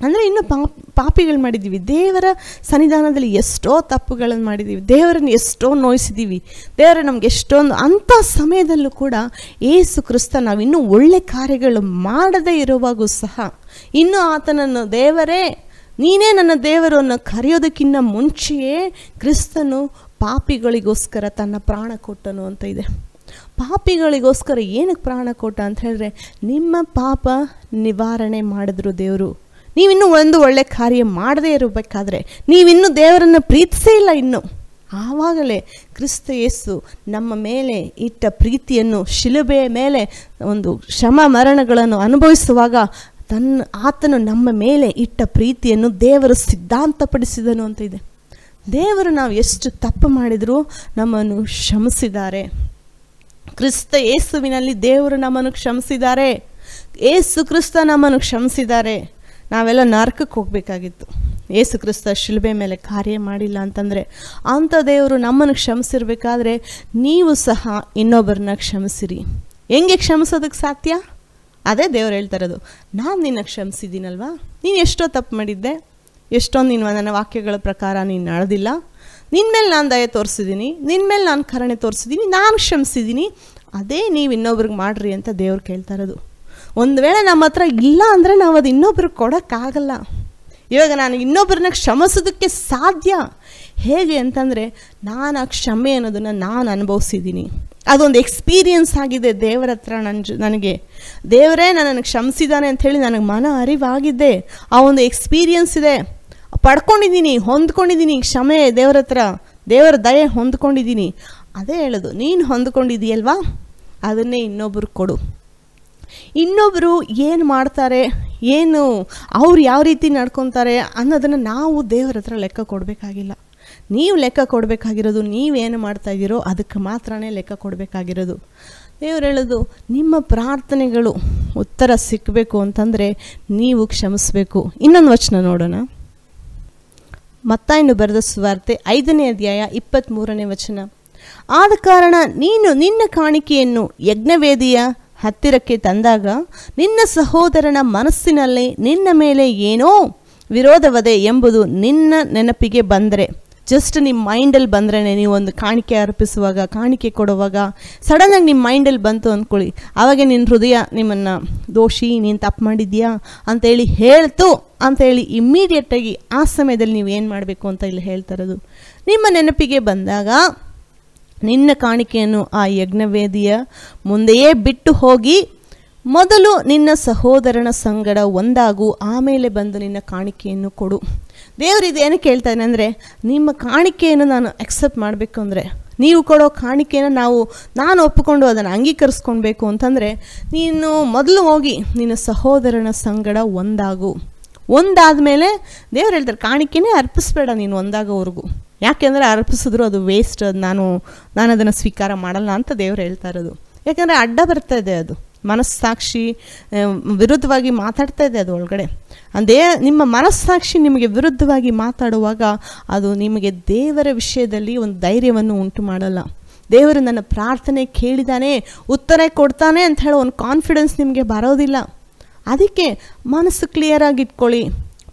ಅಂದರೆ ಇನ್ನು ಪಾಪ ಪಾಪಿಗಳು ಮಾಡಿದ್ದೀವಿ. ದೇವರ ಸನ್ನಿಧಾನದಲ್ಲಿ ಎಷ್ಟೋ ತಪ್ಪುಗಳನ್ನು ಮಾಡಿದ್ದೀವಿ. ದೇವರನ್ನು ಎಷ್ಟೋ ನೋಯಿಸಿದ್ದೀವಿ. ದೇವರ ನಮ್ಗೆ ಎಷ್ಟೊಂದು, ಅಂಥ ಸಮಯದಲ್ಲೂ ಕೂಡ ಏಸು ಕ್ರಿಸ್ತ ನಾವು ಇನ್ನೂ ಒಳ್ಳೆ ಕಾರ್ಯಗಳು ಮಾಡದೇ ಇರುವಾಗೂ ಸಹ, ಇನ್ನೂ ಆತನನ್ನು ದೇವರೇ ನೀನೇ ನನ್ನ ದೇವರನ್ನು ಕರೆಯೋದಕ್ಕಿಂತ ಮುಂಚೆಯೇ ಕ್ರಿಸ್ತನು ಪಾಪಿಗಳಿಗೋಸ್ಕರ ತನ್ನ ಪ್ರಾಣ ಕೊಟ್ಟನು ಅಂತ ಇದೆ. ಪಾಪಿಗಳಿಗೋಸ್ಕರ ಏನಕ್ಕೆ ಪ್ರಾಣ ಕೊಟ್ಟ ಅಂತ ಹೇಳಿದ್ರೆ, ನಿಮ್ಮ ಪಾಪ ನಿವಾರಣೆ ಮಾಡಿದ್ರು ದೇವರು. ನೀವಿನ್ನೂ ಒಂದು ಒಳ್ಳೆ ಕಾರ್ಯ ಮಾಡದೇ ಇರಬೇಕಾದ್ರೆ, ನೀವಿನ್ನೂ ದೇವರನ್ನು ಪ್ರೀತಿಸೇ ಇಲ್ಲ ಇನ್ನು. ಆವಾಗಲೇ ಕ್ರಿಸ್ತ ಯೇಸು ನಮ್ಮ ಮೇಲೆ ಇಟ್ಟ ಪ್ರೀತಿಯನ್ನು ಶಿಲುಬೆಯ ಮೇಲೆ ಒಂದು ಶ್ರಮ ಮರಣಗಳನ್ನು ಅನುಭವಿಸುವಾಗ ತನ್ನ ಆತನು ನಮ್ಮ ಮೇಲೆ ಇಟ್ಟ ಪ್ರೀತಿಯನ್ನು ದೇವರು ಸಿದ್ಧಾಂತಪಡಿಸಿದನು ಅಂತ ಇದೆ. ದೇವರು ನಾವು ಎಷ್ಟು ತಪ್ಪು ಮಾಡಿದರೂ ನಮ್ಮನ್ನು ಕ್ಷಮಿಸಿದ್ದಾರೆ. ಕ್ರಿಸ್ತ ಏಸುವಿನಲ್ಲಿ ದೇವರು ನಮ್ಮನ್ನು ಕ್ಷಮಿಸಿದ್ದಾರೆ. ಏಸು ಕ್ರಿಸ್ತ ನಮ್ಮನ್ನು ಕ್ಷಮಿಸಿದ್ದಾರೆ. ನಾವೆಲ್ಲ ನರಕಕ್ಕೆ ಹೋಗಬೇಕಾಗಿತ್ತು. ಏಸು ಕ್ರಿಸ್ತ ಶಿಲುಬೆ ಮೇಲೆ ಕಾರ್ಯ ಮಾಡಿಲ್ಲ ಅಂತಂದರೆ ಅಂಥ ದೇವರು ನಮ್ಮನ್ನು ಕ್ಷಮಿಸಿರ್ಬೇಕಾದ್ರೆ ನೀವು ಸಹ ಇನ್ನೊಬ್ಬರನ್ನ ಕ್ಷಮಿಸಿರಿ. ಹೆಂಗೆ ಕ್ಷಮಿಸೋದಕ್ಕೆ ಸಾಧ್ಯ? ಅದೇ ದೇವ್ರು ಹೇಳ್ತಾ ಇರೋದು ನಾನು ನಿನ್ನ ಕ್ಷಮಿಸಿದ್ದೀನಲ್ವಾ? ನೀನು ಎಷ್ಟೋ ತಪ್ಪು ಮಾಡಿದ್ದೆ ಎಷ್ಟೊಂದು ನೀನು ನನ್ನ ವಾಕ್ಯಗಳ ಪ್ರಕಾರ ನೀನು ನಡೆದಿಲ್ಲ. ನಿನ್ನ ಮೇಲೆ ನಾನು ದಯ ತೋರಿಸಿದ್ದೀನಿ ನಿನ್ನ ಮೇಲೆ ನಾನು ಕರುಣೆ ತೋರಿಸಿದ್ದೀನಿ, ನಾನು ಕ್ಷಮಿಸಿದ್ದೀನಿ. ಅದೇ ನೀವು ಇನ್ನೊಬ್ರಿಗೆ ಮಾಡ್ರಿ ಅಂತ ದೇವ್ರು ಕೇಳ್ತಾ ಇರೋದು ಒಂದು ವೇಳೆ ನಮ್ಮ ಹತ್ರ ಇಲ್ಲ ಅಂದರೆ ನಾವು ಅದು ಇನ್ನೊಬ್ರಿಗೆ ಕೊಡೋಕ್ಕಾಗಲ್ಲ. ಇವಾಗ ನಾನು ಇನ್ನೊಬ್ಬರನ್ನ ಕ್ಷಮಿಸೋದಕ್ಕೆ ಸಾಧ್ಯ? ಹೇಗೆ ಅಂತಂದರೆ, ನಾನು ಆ ಕ್ಷಮೆ ಅನ್ನೋದನ್ನು ನಾನು ಅನುಭವಿಸಿದ್ದೀನಿ. ಅದೊಂದು ಎಕ್ಸ್ಪೀರಿಯನ್ಸ್ ಆಗಿದೆ ದೇವರ ಹತ್ರ ನನ್ನ ಜ ನನಗೆ. ದೇವರೇ ನನ್ನನ್ನು ಕ್ಷಮಿಸಿದ್ದಾನೆ ಅಂಥೇಳಿ ನನಗೆ ಮನ ಅರಿವಾಗಿದ್ದೆ ಆ ಒಂದು ಎಕ್ಸ್ಪೀರಿಯನ್ಸ್ ಇದೆ. ಪಡ್ಕೊಂಡಿದ್ದೀನಿ ಹೊಂದ್ಕೊಂಡಿದ್ದೀನಿ ಕ್ಷಮೆ ದೇವರ ಹತ್ರ. ದೇವರ ದಯೆ ಹೊಂದ್ಕೊಂಡಿದ್ದೀನಿ ಅದೇ ಹೇಳೋದು, ನೀನು ಹೊಂದ್ಕೊಂಡಿದೀಯಲ್ವಾ? ಅದನ್ನೇ ಇನ್ನೊಬ್ರಿಗೆ ಕೊಡು. ಇನ್ನೊಬ್ಬರು ಏನು ಮಾಡ್ತಾರೆ, ಏನು, ಅವ್ರು ಯಾವ ರೀತಿ ನಡ್ಕೊತಾರೆ ಅನ್ನೋದನ್ನು ನಾವು ದೇವರ ಹತ್ರ ಲೆಕ್ಕ ಕೊಡಬೇಕಾಗಿಲ್ಲ. ನೀವು ಲೆಕ್ಕ ಕೊಡಬೇಕಾಗಿರೋದು ನೀವೇನು ಮಾಡ್ತಾ ಇದ್ದೀರೋ ಅದಕ್ಕೆ ಮಾತ್ರನೇ ಲೆಕ್ಕ ಕೊಡಬೇಕಾಗಿರೋದು. ದೇವ್ರು ಹೇಳೋದು, ನಿಮ್ಮ ಪ್ರಾರ್ಥನೆಗಳು ಉತ್ತರ ಸಿಕ್ಕಬೇಕು ಅಂತಂದರೆ ನೀವು ಕ್ಷಮಿಸಬೇಕು. ಇನ್ನೊಂದು ವಚನ ನೋಡೋಣ. ಮತ್ತಾಯನ್ನು ಬರೆದ ಸುವಾರ್ತೆ ಐದನೇ ಅಧ್ಯಾಯ ಇಪ್ಪತ್ತ್ಮೂರನೇ ವಚನ. ಆದ ಕಾರಣ ನೀನು ನಿನ್ನ ಕಾಣಿಕೆಯನ್ನು ಯಜ್ಞವೇದಿಯ ಹತ್ತಿರಕ್ಕೆ ತಂದಾಗ ನಿನ್ನ ಸಹೋದರನ ಮನಸ್ಸಿನಲ್ಲಿ ನಿನ್ನ ಮೇಲೆ ಏನೋ ವಿರೋಧವದೆ ಎಂಬುದು ನಿನ್ನ ನೆನಪಿಗೆ ಬಂದರೆ. ಜಸ್ಟ್ ನಿಮ್ಮ ಮೈಂಡಲ್ಲಿ ಬಂದ್ರೇ ಒಂದು ಕಾಣಿಕೆ ಅರ್ಪಿಸುವಾಗ, ಕಾಣಿಕೆ ಕೊಡುವಾಗ ಸಡನ್ನಾಗಿ ನಿಮ್ಮ ಮೈಂಡಲ್ಲಿ ಬಂತು ಅಂದ್ಕೊಳ್ಳಿ. ಆವಾಗ ನಿನ್ನ ಹೃದಯ ನಿಮ್ಮನ್ನು, ದೋಷಿ, ನೀನು ತಪ್ಪು ಮಾಡಿದ್ಯಾ? ಅಂತೇಳಿ ಹೇಳ್ತು ಅಂತೇಳಿ ಇಮ್ಮಿಡಿಯೇಟಾಗಿ ಆ ಸಮಯದಲ್ಲಿ ನೀವು ಏನು ಮಾಡಬೇಕು ಅಂತ ಇಲ್ಲಿ ಹೇಳ್ತಾ ಇರೋದು. ನಿಮ್ಮ ನೆನಪಿಗೆ ಬಂದಾಗ ನಿನ್ನ ಕಾಣಿಕೆಯನ್ನು ಆ ಯಜ್ಞವೇದಿಯ ಮುಂದೆಯೇ ಬಿಟ್ಟು ಹೋಗಿ ಮೊದಲು ನಿನ್ನ ಸಹೋದರನ ಸಂಗಡ ಒಂದಾಗು, ಆಮೇಲೆ ಬಂದು ನಿನ್ನ ಕಾಣಿಕೆಯನ್ನು ಕೊಡು. ದೇವರು ಇದೇನು ಕೇಳ್ತಾನೆ ಅಂದರೆ, ನಿಮ್ಮ ಕಾಣಿಕೆಯನ್ನು ನಾನು ಅಕ್ಸೆಪ್ಟ್ ಮಾಡಬೇಕು ಅಂದರೆ, ನೀವು ಕೊಡೋ ಕಾಣಿಕೆಯನ್ನು ನಾವು, ನಾನು ಒಪ್ಪಿಕೊಂಡು ಅದನ್ನು ಅಂಗೀಕರಿಸ್ಕೊಳ್ಬೇಕು ಅಂತಂದರೆ, ನೀನು ಮೊದಲು ಹೋಗಿ ನಿನ್ನ ಸಹೋದರನ ಸಂಗಡ ಒಂದಾಗು. ಒಂದಾದ ಮೇಲೆ ದೇವ್ರು ಹೇಳ್ತಾರೆ, ಕಾಣಿಕೆನೇ ಅರ್ಪಿಸ್ಬೇಡ ನೀನು ಒಂದಾಗೋವರೆಗೂ. ಯಾಕೆಂದರೆ ಅರ್ಪಿಸಿದ್ರು ಅದು ವೇಸ್ಟ್ ನಾನು ನಾನು ಅದನ್ನು ಸ್ವೀಕಾರ ಮಾಡಲ್ಲ ಅಂತ ದೇವ್ರು ಹೇಳ್ತಾ ಇರೋದು. ಯಾಕೆಂದರೆ ಅಡ್ಡ ಬರ್ತಾ ಇದೆ ಅದು. ಮನಸ್ಸಾಕ್ಷಿ ವಿರುದ್ಧವಾಗಿ ಮಾತಾಡ್ತಾ ಇದೆ ಅದು ಒಳಗಡೆ. ಅದೇ ನಿಮ್ಮ ಮನಸ್ಸಾಕ್ಷಿ ನಿಮಗೆ ವಿರುದ್ಧವಾಗಿ ಮಾತಾಡುವಾಗ ಅದು ನಿಮಗೆ ದೇವರ ವಿಷಯದಲ್ಲಿ ಒಂದು ಧೈರ್ಯವನ್ನು ಉಂಟು ಮಾಡಲ್ಲ. ದೇವರು ನನ್ನ ಪ್ರಾರ್ಥನೆ ಕೇಳಿದಾನೆ, ಉತ್ತರ ಕೊಡ್ತಾನೆ ಅಂತ ಹೇಳೋ ಒಂದು ಕಾನ್ಫಿಡೆನ್ಸ್ ನಿಮಗೆ ಬರೋದಿಲ್ಲ. ಅದಕ್ಕೆ ಮನಸ್ಸು ಕ್ಲಿಯರ್ ಆಗಿಟ್ಕೊಳ್ಳಿ.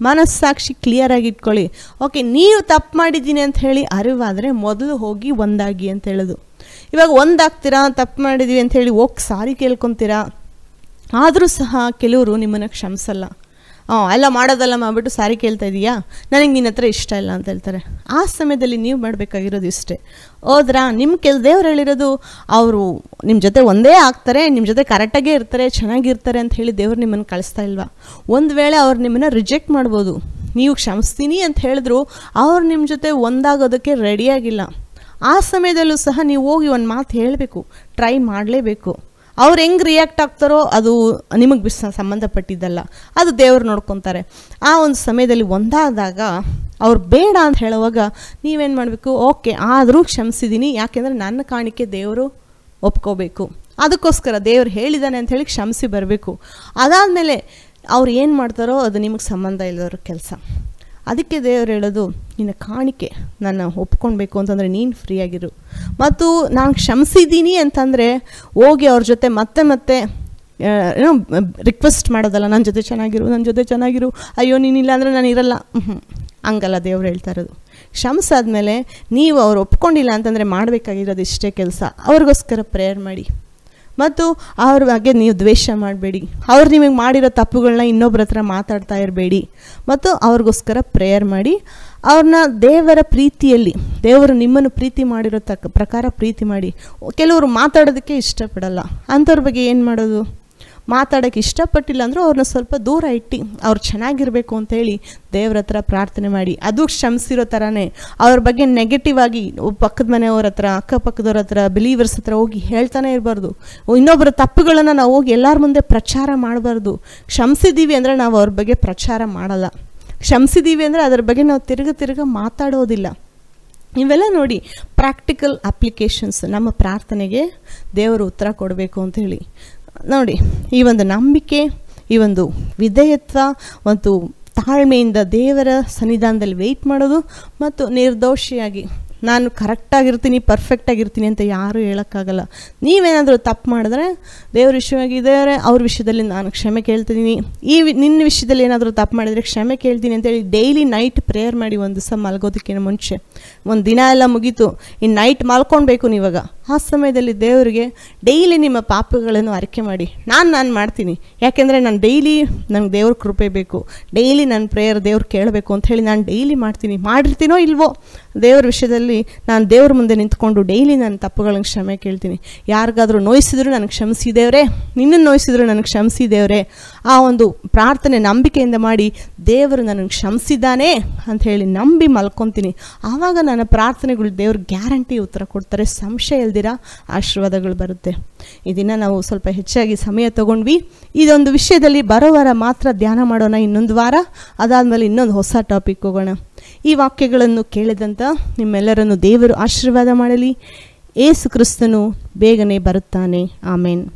ಮನಸ್ಸಾಕ್ಷಿ ಕ್ಲಿಯರ್ ಆಗಿಟ್ಕೊಳ್ಳಿ. ಓಕೆ ನೀವು ತಪ್ಪು ಮಾಡಿದ್ದೀನಿ ಅಂತ ಹೇಳಿ ಅರಿವಾದರೆ ಮೊದಲು ಹೋಗಿ ಒಂದಾಗಿ ಅಂತ ಹೇಳೋದು. ಇವಾಗ ಒಂದಾಗ್ತೀರಾ ತಪ್ಪು ಮಾಡಿದ್ವಿ ಅಂತ ಹೇಳಿ ಹೋಗಿ ಸಾರಿ ಕೇಳ್ಕೊತೀರಾ? ಆದರೂ ಸಹ ಕೆಲವರು ನಿಮ್ಮನ್ನು ಕ್ಷಮಿಸಲ್ಲ. ಹಾಂ ಎಲ್ಲ ಮಾಡೋದಲ್ಲ ಮಾಡಿಬಿಟ್ಟು ಸಾರಿ ಕೇಳ್ತಾ ಇದೀಯಾ? ನನಗೆ ನಿನ್ನ ಹತ್ರ ಇಷ್ಟ ಇಲ್ಲ ಅಂತ ಹೇಳ್ತಾರೆ. ಆ ಸಮಯದಲ್ಲಿ ನೀವು ಮಾಡಬೇಕಾಗಿರೋದು ಇಷ್ಟೇ. ಹೋದ್ರಾ? ನಿಮ್ಮ ಕೆಲ ದೇವ್ರು ಹೇಳಿರೋದು, ಅವರು ನಿಮ್ಮ ಜೊತೆ ಒಂದೇ ಆಗ್ತಾರೆ ನಿಮ್ಮ ಜೊತೆ ಕರೆಕ್ಟಾಗೇ ಇರ್ತಾರೆ, ಚೆನ್ನಾಗಿರ್ತಾರೆ ಅಂತ ಹೇಳಿ ದೇವ್ರು ನಿಮ್ಮನ್ನು ಕಳಿಸ್ತಾ ಇಲ್ವಾ? ಒಂದು ವೇಳೆ ಅವ್ರು ನಿಮ್ಮನ್ನು ರಿಜೆಕ್ಟ್ ಮಾಡ್ಬೋದು. ನೀವು ಕ್ಷಮಿಸ್ತೀನಿ ಅಂತ ಹೇಳಿದ್ರು, ಅವ್ರು ನಿಮ್ಮ ಜೊತೆ ಒಂದಾಗೋದಕ್ಕೆ ರೆಡಿಯಾಗಿಲ್ಲ ಆ ಸಮಯದಲ್ಲೂ ಸಹ ನೀವು ಹೋಗಿ ಒಂದು ಮಾತು ಹೇಳಬೇಕು ಟ್ರೈ ಮಾಡಲೇಬೇಕು. ಅವ್ರು ಹೆಂಗೆ ರಿಯಾಕ್ಟ್ ಆಗ್ತಾರೋ ಅದು ನಿಮಗೆ ಬಿಸ್ ಸಂಬಂಧಪಟ್ಟಿದ್ದಲ್ಲ, ಅದು ದೇವರು ನೋಡ್ಕೊತಾರೆ. ಆ ಒಂದು ಸಮಯದಲ್ಲಿ ಒಂದಾದಾಗ ಅವ್ರು ಬೇಡ ಅಂತ ಹೇಳುವಾಗ ನೀವೇನು ಮಾಡಬೇಕು, ಓಕೆ, ಆದರೂ ಕ್ಷಮಿಸಿದ್ದೀನಿ ಯಾಕೆಂದರೆ ನನ್ನ ಕಾಣಿಕೆ ದೇವರು ಒಪ್ಕೋಬೇಕು. ಅದಕ್ಕೋಸ್ಕರ ದೇವ್ರು ಹೇಳಿದ್ದಾನೆ ಅಂತ ಹೇಳಿ ಕ್ಷಮಿಸಿ ಬರಬೇಕು. ಅದಾದಮೇಲೆ ಅವ್ರು ಏನು ಮಾಡ್ತಾರೋ ಅದು ನಿಮಗೆ ಸಂಬಂಧ ಇಲ್ಲದವ್ರ ಕೆಲಸ. ಅದಕ್ಕೆ ದೇವರು ಹೇಳೋದು, ನಿನ್ನ ಕಾಣಿಕೆ, ನನ್ನ ಒಪ್ಕೊಳ್ಬೇಕು ಅಂತಂದರೆ ನೀನು ಫ್ರೀಯಾಗಿರು ಮತ್ತು ನಾನು ಕ್ಷಮಿಸಿದ್ದೀನಿ ಅಂತಂದರೆ ಹೋಗಿ ಅವ್ರ ಜೊತೆ ಮತ್ತೆ ಮತ್ತೆ ಏನೋ ರಿಕ್ವೆಸ್ಟ್ ಮಾಡೋದಲ್ಲ ನನ್ನ ಜೊತೆ ಚೆನ್ನಾಗಿರು ನನ್ನ ಜೊತೆ ಚೆನ್ನಾಗಿರು, ಅಯ್ಯೋ ನೀನಿಲ್ಲ ಅಂದರೆ ನಾನು ಇರಲ್ಲ. ಹಂಗಲ್ಲ ದೇವ್ರು ಹೇಳ್ತಾ ಇರೋದು. ಕ್ಷಮಿಸಾದ್ಮೇಲೆ ನೀವು ಅವ್ರು ಒಪ್ಕೊಂಡಿಲ್ಲ ಅಂತಂದರೆ ಮಾಡಬೇಕಾಗಿರೋದು ಇಷ್ಟೇ ಕೆಲಸ. ಅವ್ರಿಗೋಸ್ಕರ ಪ್ರೇಯರ್ ಮಾಡಿ. ಮತ್ತು ಅವ್ರ ಬಗ್ಗೆ ನೀವು ದ್ವೇಷ ಮಾಡಬೇಡಿ. ಅವ್ರು ನಿಮಗೆ ಮಾಡಿರೋ ತಪ್ಪುಗಳನ್ನ ಇನ್ನೊಬ್ಬರ ಹತ್ರ ಮಾತಾಡ್ತಾ ಇರಬೇಡಿ. ಮತ್ತು ಅವ್ರಿಗೋಸ್ಕರ ಪ್ರೇಯರ್ ಮಾಡಿ. ಅವ್ರನ್ನ ದೇವರ ಪ್ರೀತಿಯಲ್ಲಿ, ದೇವರು ನಿಮ್ಮನ್ನು ಪ್ರೀತಿ ಮಾಡಿರೋ ತಕ್ಕ ಪ್ರಕಾರ ಪ್ರೀತಿ ಮಾಡಿ. ಕೆಲವರು ಮಾತಾಡೋದಕ್ಕೆ ಇಷ್ಟಪಡಲ್ಲ. ಅಂಥವ್ರ ಬಗ್ಗೆ ಏನು ಮಾಡೋದು? ಮಾತಾಡೋಕ್ಕೆ ಇಷ್ಟಪಟ್ಟಿಲ್ಲ ಅಂದರೂ ಅವ್ರನ್ನ ಸ್ವಲ್ಪ ದೂರ ಇಟ್ಟು ಅವ್ರು ಚೆನ್ನಾಗಿರಬೇಕು ಅಂತೇಳಿ ದೇವ್ರ ಹತ್ರ ಪ್ರಾರ್ಥನೆ ಮಾಡಿ. ಅದು ಕ್ಷಮಿಸಿರೋ ಥರನೇ ಅವ್ರ ಬಗ್ಗೆ ನೆಗೆಟಿವ್ ಆಗಿ ಪಕ್ಕದ ಮನೆಯವ್ರ ಹತ್ರ, ಅಕ್ಕಪಕ್ಕದವ್ರ ಹತ್ರ ಬಿಲೀವರ್ಸ್ ಹತ್ರ ಹೋಗಿ ಹೇಳ್ತಾನೆ ಇರಬಾರ್ದು. ಇನ್ನೊಬ್ಬರ ತಪ್ಪುಗಳನ್ನು ನಾವು ಹೋಗಿ ಎಲ್ಲರ ಮುಂದೆ ಪ್ರಚಾರ ಮಾಡಬಾರ್ದು. ಕ್ಷಮಿಸಿದ್ದೀವಿ ಅಂದರೆ ನಾವು ಅವ್ರ ಬಗ್ಗೆ ಪ್ರಚಾರ ಮಾಡಲ್ಲ. ಕ್ಷಮಿಸಿದ್ದೀವಿ ಅಂದರೆ ಅದರ ಬಗ್ಗೆ ನಾವು ತಿರುಗ ತಿರುಗ ಮಾತಾಡೋದಿಲ್ಲ. ಇವೆಲ್ಲ ನೋಡಿ ಪ್ರಾಕ್ಟಿಕಲ್ ಅಪ್ಲಿಕೇಶನ್ಸ್ ನಮ್ಮ ಪ್ರಾರ್ಥನೆಗೆ ದೇವರು ಉತ್ತರ ಕೊಡಬೇಕು ಅಂತ ಹೇಳಿ ನೋಡಿ, ಈ ಒಂದು ನಂಬಿಕೆ, ಈ ಒಂದು ವಿಧೇಯತ್ವ, ಮತ್ತು ತಾಳ್ಮೆಯಿಂದ ದೇವರ ಸನ್ನಿಧಾನದಲ್ಲಿ ವೆಯ್ಟ್ ಮಾಡೋದು ಮತ್ತು ನಿರ್ದೋಷಿಯಾಗಿ, ನಾನು ಕರೆಕ್ಟಾಗಿರ್ತೀನಿ ಪರ್ಫೆಕ್ಟಾಗಿರ್ತೀನಿ ಅಂತ ಯಾರೂ ಹೇಳೋಕ್ಕಾಗಲ್ಲ. ನೀವೇನಾದರೂ ತಪ್ಪು ಮಾಡಿದ್ರೆ ದೇವ್ರ ವಿಷಯವಾಗಿ ಇದ್ದಾರೆ ಅವ್ರ ವಿಷಯದಲ್ಲಿ ನಾನು ಕ್ಷಮೆ ಕೇಳ್ತಿದ್ದೀನಿ. ಈ ನಿನ್ನ ವಿಷಯದಲ್ಲಿ ಏನಾದರೂ ತಪ್ಪು ಮಾಡಿದರೆ ಕ್ಷಮೆ ಕೇಳ್ತೀನಿ ಅಂತೇಳಿ ಡೈಲಿ ನೈಟ್ ಪ್ರೇಯರ್ ಮಾಡಿ ಒಂದು ದಿವಸ ಮಲ್ಗೋದಕ್ಕಿಂತ ಮುಂಚೆ. ಒಂದು ದಿನ ಎಲ್ಲ ಮುಗೀತು ಇನ್ನು ನೈಟ್ ಮಲ್ಕೊಳ್ಬೇಕು ನೀವಾಗ. ಆ ಸಮಯದಲ್ಲಿ ದೇವರಿಗೆ ಡೈಲಿ ನಿಮ್ಮ ಪಾಪಗಳನ್ನು ಅರಿಕೆ ಮಾಡಿ. ನಾನು ನಾನು ಮಾಡ್ತೀನಿ. ಯಾಕೆಂದರೆ ನಾನು ಡೈಲಿ ನನಗೆ ದೇವ್ರ ಕೃಪೆ ಬೇಕು. ಡೈಲಿ ನನ್ನ ಪ್ರೇಯರ್ ದೇವ್ರು ಕೇಳಬೇಕು ಅಂತ ಹೇಳಿ ನಾನು ಡೈಲಿ ಮಾಡ್ತೀನಿ. ಮಾಡಿರ್ತೀನೋ ಇಲ್ವೋ? ದೇವ್ರ ವಿಷಯದಲ್ಲಿ ನಾನು ದೇವ್ರ ಮುಂದೆ ನಿಂತ್ಕೊಂಡು ಡೈಲಿ ನನ್ನ ತಪ್ಪುಗಳಿಗೆ ಕ್ಷಮೆ ಕೇಳ್ತೀನಿ. ಯಾರಿಗಾದರೂ ನೋಯಿಸಿದ್ರು ನನಗೆ ಕ್ಷಮಿಸಿ ದೇವ್ರೆ. ನಿನ್ನನ್ನು ನೋಯಿಸಿದ್ರು ನನಗೆ ಕ್ಷಮಿಸಿ ದೇವ್ರೆ. ಆ ಒಂದು ಪ್ರಾರ್ಥನೆ ನಂಬಿಕೆಯಿಂದ ಮಾಡಿ ದೇವರು ನನಗೆ ಕ್ಷಮಿಸಿದ್ದಾನೆ ಅಂತ ಹೇಳಿ ನಂಬಿ ಮಲ್ಕೊತೀನಿ. ಆವಾಗ ನನ್ನ ಪ್ರಾರ್ಥನೆಗಳು ದೇವ್ರು ಗ್ಯಾರಂಟಿ ಉತ್ತರ ಕೊಡ್ತಾರೆ. ಸಂಶಯ ಇಲ್ಲದೆ ಆಶೀರ್ವಾದಗಳು ಬರುತ್ತೆ. ಇದನ್ನು ನಾವು ಸ್ವಲ್ಪ ಹೆಚ್ಚಾಗಿ ಸಮಯ ತಗೊಂಡ್ವಿ. ಇದೊಂದು ವಿಷಯದಲ್ಲಿ ಬರೋ ವಾರ ಮಾತ್ರ ಧ್ಯಾನ ಮಾಡೋಣ ಇನ್ನೊಂದು ವಾರ. ಅದಾದಮೇಲೆ ಇನ್ನೊಂದು ಹೊಸ ಟಾಪಿಕ್ ಹೋಗೋಣ. ಈ ವಾಕ್ಯಗಳನ್ನು ಕೇಳಿದಂಥ ನಿಮ್ಮೆಲ್ಲರನ್ನು ದೇವರು ಆಶೀರ್ವಾದ ಮಾಡಲಿ. ಏಸು ಕ್ರಿಸ್ತನು ಬೇಗನೆ ಬರುತ್ತಾನೆ. ಆಮೇನ್.